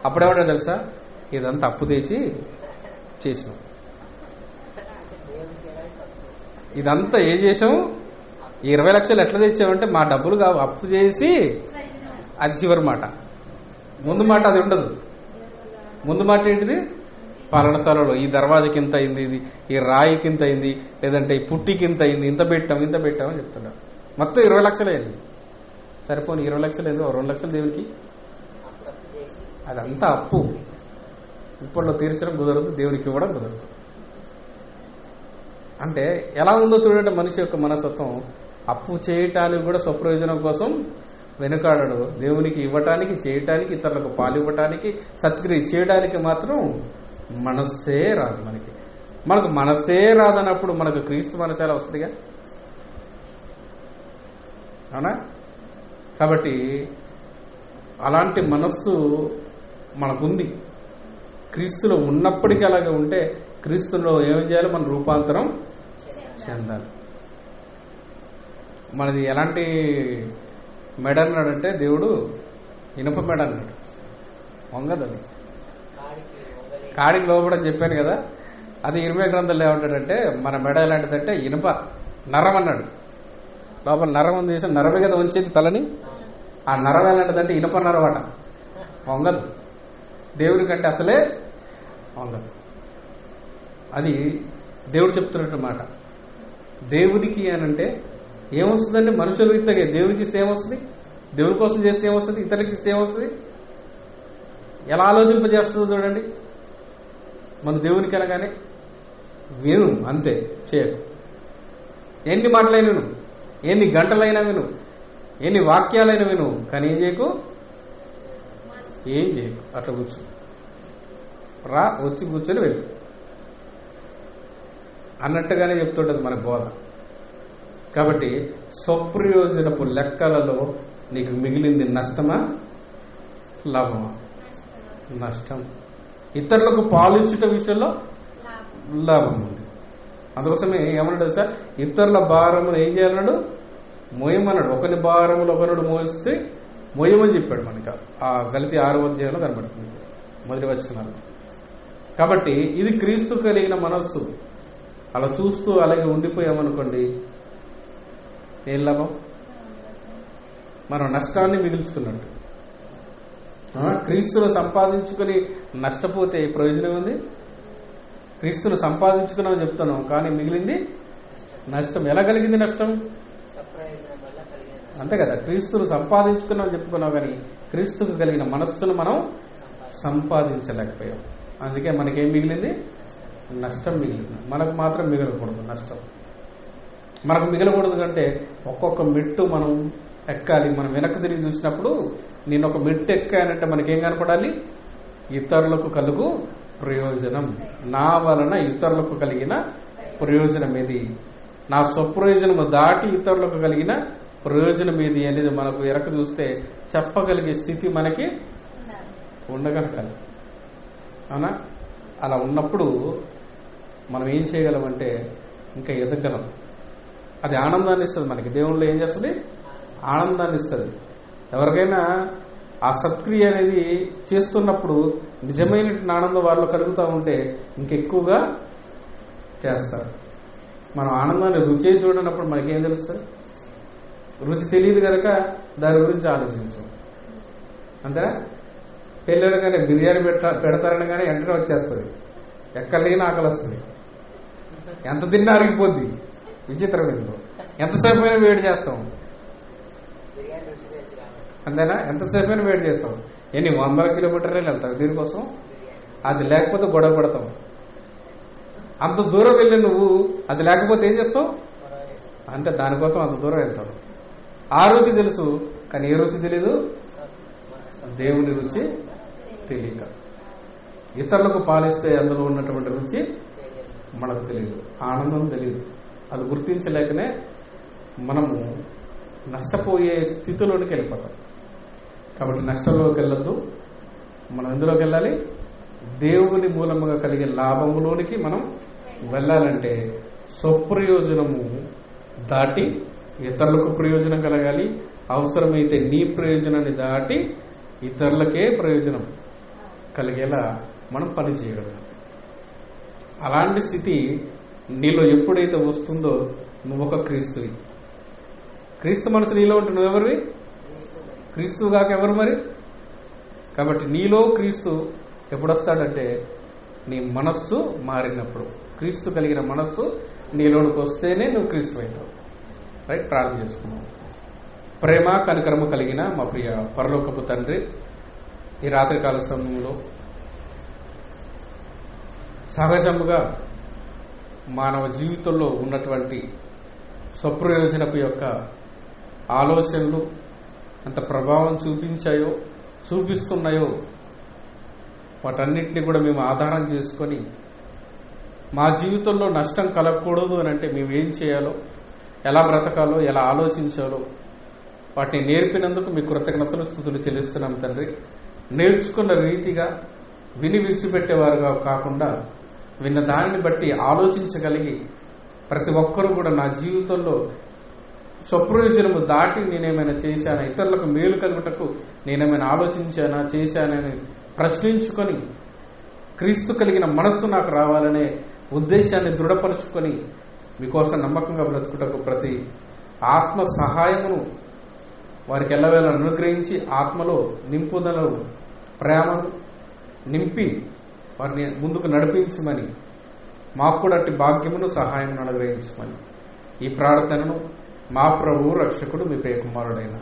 అప్పుడేమంటే తెలుసా? ఇదంతా అప్పు తీసి చేసాం ఇదంతా ఏం చేసాం? ఈ ఇరవై లక్షలు ఎట్లా తెచ్చామంటే మా డబ్బులు కావు అప్పు చేసి అది చివరి మాట. ముందు మాట అది ఉండదు. ముందు మాట ఏంటిది? పలానా స్థలంలో ఈ దర్వాజకి ఇంత అయింది ఇది ఈ రాయికి ఇంత అయింది లేదంటే ఈ పుట్టికి ఇంత అయింది ఇంత పెట్టాం ఇంత పెట్టాం అని చెప్తున్నాడు మొత్తం ఇరవై లక్షలు అయింది సరిపోని ఇరవై లక్షలు అయింది రెండు లక్షలు దేవునికి అదంతా అప్పు. ఇప్పట్లో తీర్చడం కుదరదు దేవునికి ఇవ్వడం కుదరదు. అంటే ఎలా ఉందో చూడండి మనిషి యొక్క మనస్తత్వం. అప్పు చేయటానికి కూడా స్వప్రయోజనం కోసం వెనుకాడడు. దేవునికి ఇవ్వటానికి చేయటానికి ఇతరులకు పాలు ఇవ్వటానికి సత్క్రియ చేయడానికి మాత్రం మనస్సే రాదు మనకి. మనకు మనస్సే రాదన్నప్పుడు మనకు క్రీస్తు మనసు వస్తుందిగా? అవునా? కాబట్టి అలాంటి మనస్సు మనకుంది. క్రీస్తులో ఉన్నప్పటికీ అలాగే ఉంటే క్రీస్తులో ఏం చేయాలి? మనం రూపాంతరం చెందాలి. మనది ఎలాంటి మెడ అన్నాడంటే దేవుడు ఇనుప మెడ అన్నాడు వంగదు కాడికి లోపడని చెప్పాను కదా. అది ఇరవై గ్రంథాలు ఏమంటాడంటే మన మెడ ఎలాంటిదంటే ఇనుప నరం అన్నాడు. లోపల నరం ఉంది చేసి నరమే కదా ఉంచేది తలని? ఆ నరం ఎలాంటిదంటే ఇనుప నరవట. వంగదు. దేవుడి కంటే అసలే అవును అది దేవుడు చెప్తున్నట్టు మాట. దేవుడికి అని అంటే ఏమొస్తుందండి? మనుషులు ఇస్తే దేవుడికి ఇస్తే ఏమొస్తుంది? దేవుడి కోసం చేస్తే ఏమొస్తుంది? ఇతరులకి ఇస్తే ఏమొస్తుంది? ఎలా ఆలోచింపజేస్తుందో చూడండి. మన దేవునికి అనగానే విను అంతే చేయకు. ఎన్ని మాటలైన విను ఎన్ని గంటలైనా విను ఎన్ని వాక్యాలైనా విను కానీ ఏం చేయకు? ఏం చేయకు. అట్లా కూర్చో. రా వచ్చి కూర్చొని వెళ్ళు. అన్నట్టుగానే చెప్తుంటది మన బోధ. కాబట్టి స్వప్రయోజనపు లెక్కలలో నీకు మిగిలింది నష్టమా? లాభమా? నష్టం. ఇతరులకు పాలించుట విషయంలో లాభం ఉంది. అందుకోసమే ఏమన్నాడు సార్? ఇతరుల భారములు ఏం చేయాలన్నాడు? మోయమన్నాడు. ఒకరి భారములు ఒకరుడు మోయిస్తే మోయమని చెప్పాడు మనకి. ఆ గలితి ఆరో అధ్యాయంలో కనబడుతుంది. మొదటి వచ్చినారు కాబట్టి ఇది క్రీస్తు కలిగిన మనస్సు. అలా చూస్తూ అలాగే ఉండిపోయామనుకోండి ఏం లాభం? మనం నష్టాన్ని మిగుల్చుకున్నట్టు. క్రీస్తును సంపాదించుకుని నష్టపోతే ప్రయోజనం ఉంది క్రీస్తును సంపాదించుకున్నామని చెప్తున్నాం కానీ మిగిలింది నష్టం. ఎలా కలిగింది నష్టం? అంతే కదా క్రీస్తును సంపాదించుకున్నామని చెప్పుకున్నాం కానీ క్రీస్తుకు కలిగిన మనస్సును మనం సంపాదించలేకపోయాం. అందుకే మనకేం మిగిలింది? నష్టం మిగిలింది. మనకు మాత్రం మిగలకూడదు నష్టం. మనకు మిగలకూడదు కంటే ఒక్కొక్క మెట్టు మనం ఎక్కాలి. మనం వెనక్కి తిరిగి చూసినప్పుడు నేను ఒక మెట్టు ఎక్కానంటే మనకేం కనపడాలి? ఇతరులకు కలుగు ప్రయోజనం. నా వలన ఇతరులకు కలిగిన ప్రయోజనం ఏది? నా స్వప్రయోజనము దాటి ఇతరులకు కలిగిన ప్రయోజనం ఏది అనేది మనకు వెనక చూస్తే చెప్పగలిగే స్థితి మనకి ఉండగలగాలి. అవునా? అలా ఉన్నప్పుడు మనం ఏం చేయగలమంటే ఇంకా ఎదగలం. అది ఆనందాన్ని ఇస్తుంది మనకి. దేవుళ్ళు ఏం చేస్తుంది? ఆనందాన్ని ఇస్తుంది. ఎవరికైనా ఆ సత్క్రియ అనేది చేస్తున్నప్పుడు నిజమైన ఆనందం వాళ్ళు కలుగుతూ ఉంటే ఇంకెక్కువగా చేస్తారు. మనం ఆనందాన్ని రుచి చూడనప్పుడు మనకేం తెలుస్తుంది? రుచి తెలియదు కనుక దాని గురించి ఆలోచించం. అంతేనా? పెళ్ళిళ్ళు కానీ బిర్యానీ పెట్ట కానీ వెంటనే వచ్చేస్తుంది. ఎక్కడ లేని ఆకలి వస్తుంది. ఎంత తిన్నా అరిగిపోద్ది. విచిత్రం ఏందో ఎంతసేపు అయినా వేడి చేస్తాం. అంతేనా? ఎంతసేపు అయినా వేడి చేస్తాం. ఎన్ని వందల కిలోమీటర్లు వెళ్తాం దీనికోసం? అది లేకపోతే గొడవ పడతాం. అంత దూరం వెళ్ళి నువ్వు అది లేకపోతే ఏం చేస్తావు? అంటే దానికోసం అంత దూరం వెళ్తావు. ఆ రుచి తెలుసు కానీ ఏ రుచి తెలీదు? దేవుని రుచి తెలియక. ఇతరులకు పాలిస్తే అందులో ఉన్నటువంటి రుచి మనకు తెలియదు. ఆనందం తెలియదు. అది గుర్తించలేకనే మనము నష్టపోయే స్థితిలోనికి వెళ్ళిపోతాం. కాబట్టి నష్టంలోకి వెళ్ళద్దు. మనం ఎందులోకి వెళ్ళాలి? దేవుని మూలముగా కలిగే లాభములోనికి మనం వెళ్ళాలంటే స్వప్రయోజనము దాటి ఇతరులకు ప్రయోజనం కలగాలి. అవసరమైతే నీ ప్రయోజనాన్ని దాటి ఇతరులకే ప్రయోజనం. కలిగేలా మనం పని చేయగలం. అలాంటి స్థితి నీలో ఎప్పుడైతే వస్తుందో నువ్వు ఒక క్రీస్తువి. క్రీస్తు మనసు నీలో ఉంటే నువ్వెవరివి క్రీస్తు కాక ఎవరు మరి? కాబట్టి నీలో క్రీస్తు ఎప్పుడొస్తాడంటే నీ మనస్సు మారినప్పుడు. క్రీస్తు కలిగిన మనస్సు నీలోనికి వస్తేనే నువ్వు క్రీస్తు అవుతావు. రైట్? ప్రార్థన చేసుకున్నావు ప్రేమ కనికరము కలిగిన మా ప్రియ పరలోకపు తండ్రి ఈ రాత్రికాల సమయంలో సహజముగా మానవ జీవితంలో ఉన్నటువంటి స్వప్రయోజనపు యొక్క ఆలోచనలు ఎంత ప్రభావం చూపించాయో చూపిస్తున్నాయో వాటన్నిటిని కూడా మేము ఆధారం చేసుకొని మా జీవితంలో నష్టం కలగకూడదు అని అంటే మేము ఏం చేయాలో ఎలా బ్రతకాలో ఎలా ఆలోచించాలో వాటిని నేర్పినందుకు మీ కృతజ్ఞతలు స్థుతులు చెల్లిస్తున్నాం తండ్రి. నేర్చుకున్న రీతిగా విని విడిచిపెట్టేవారుగా కాకుండా విన్న దానిని బట్టి ఆలోచించగలిగి ప్రతి ఒక్కరూ కూడా నా జీవితంలో స్వప్రయోజనము దాటి నేనేమైనా చేశానా ఇతరులకు మేలు కలుగుటకు నేనేమైనా ఆలోచించానా చేశానని ప్రశ్నించుకొని క్రీస్తు కలిగిన మనస్సు నాకు రావాలనే ఉద్దేశాన్ని దృఢపరుచుకొని మీకోసం నమ్మకంగా బ్రతుకుటకు ప్రతి ఆత్మ సహాయమును వారికి ఎల్లవేళ అనుగ్రహించి ఆత్మలో నింపుదలను ప్రేమను నింపి వారిని ముందుకు నడిపించమని మాకు కూడా అట్టి భాగ్యమును సహాయమును అనుగ్రహించమని. ఈ ప్రార్థనను మా ప్రభువు రక్షకుడు మీ ప్రియకుమారుడైన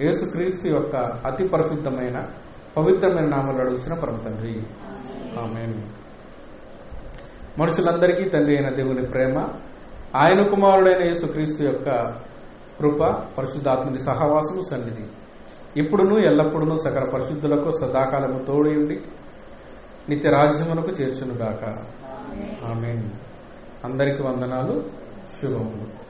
యేసుక్రీస్తు యొక్క అతి పరిశుద్ధమైన పవిత్రమైన నామలు అడుగుచిన పరమ తండ్రి. ఆమేన్. మనుషులందరికీ తండ్రి అయిన దేవుని ప్రేమ ఆయన కుమారుడైన యేసుక్రీస్తు యొక్క కృప పరిశుద్ధాత్మని సహవాసము సన్నిధి. ఇప్పుడును ఎల్లప్పుడును సకల పరిశుద్ధులకు సదాకాలము తోడయుండి నిత్య రాజ్యమునకు చేర్చునుగాక. ఆమె అందరికి వందనాలు. శుభములు.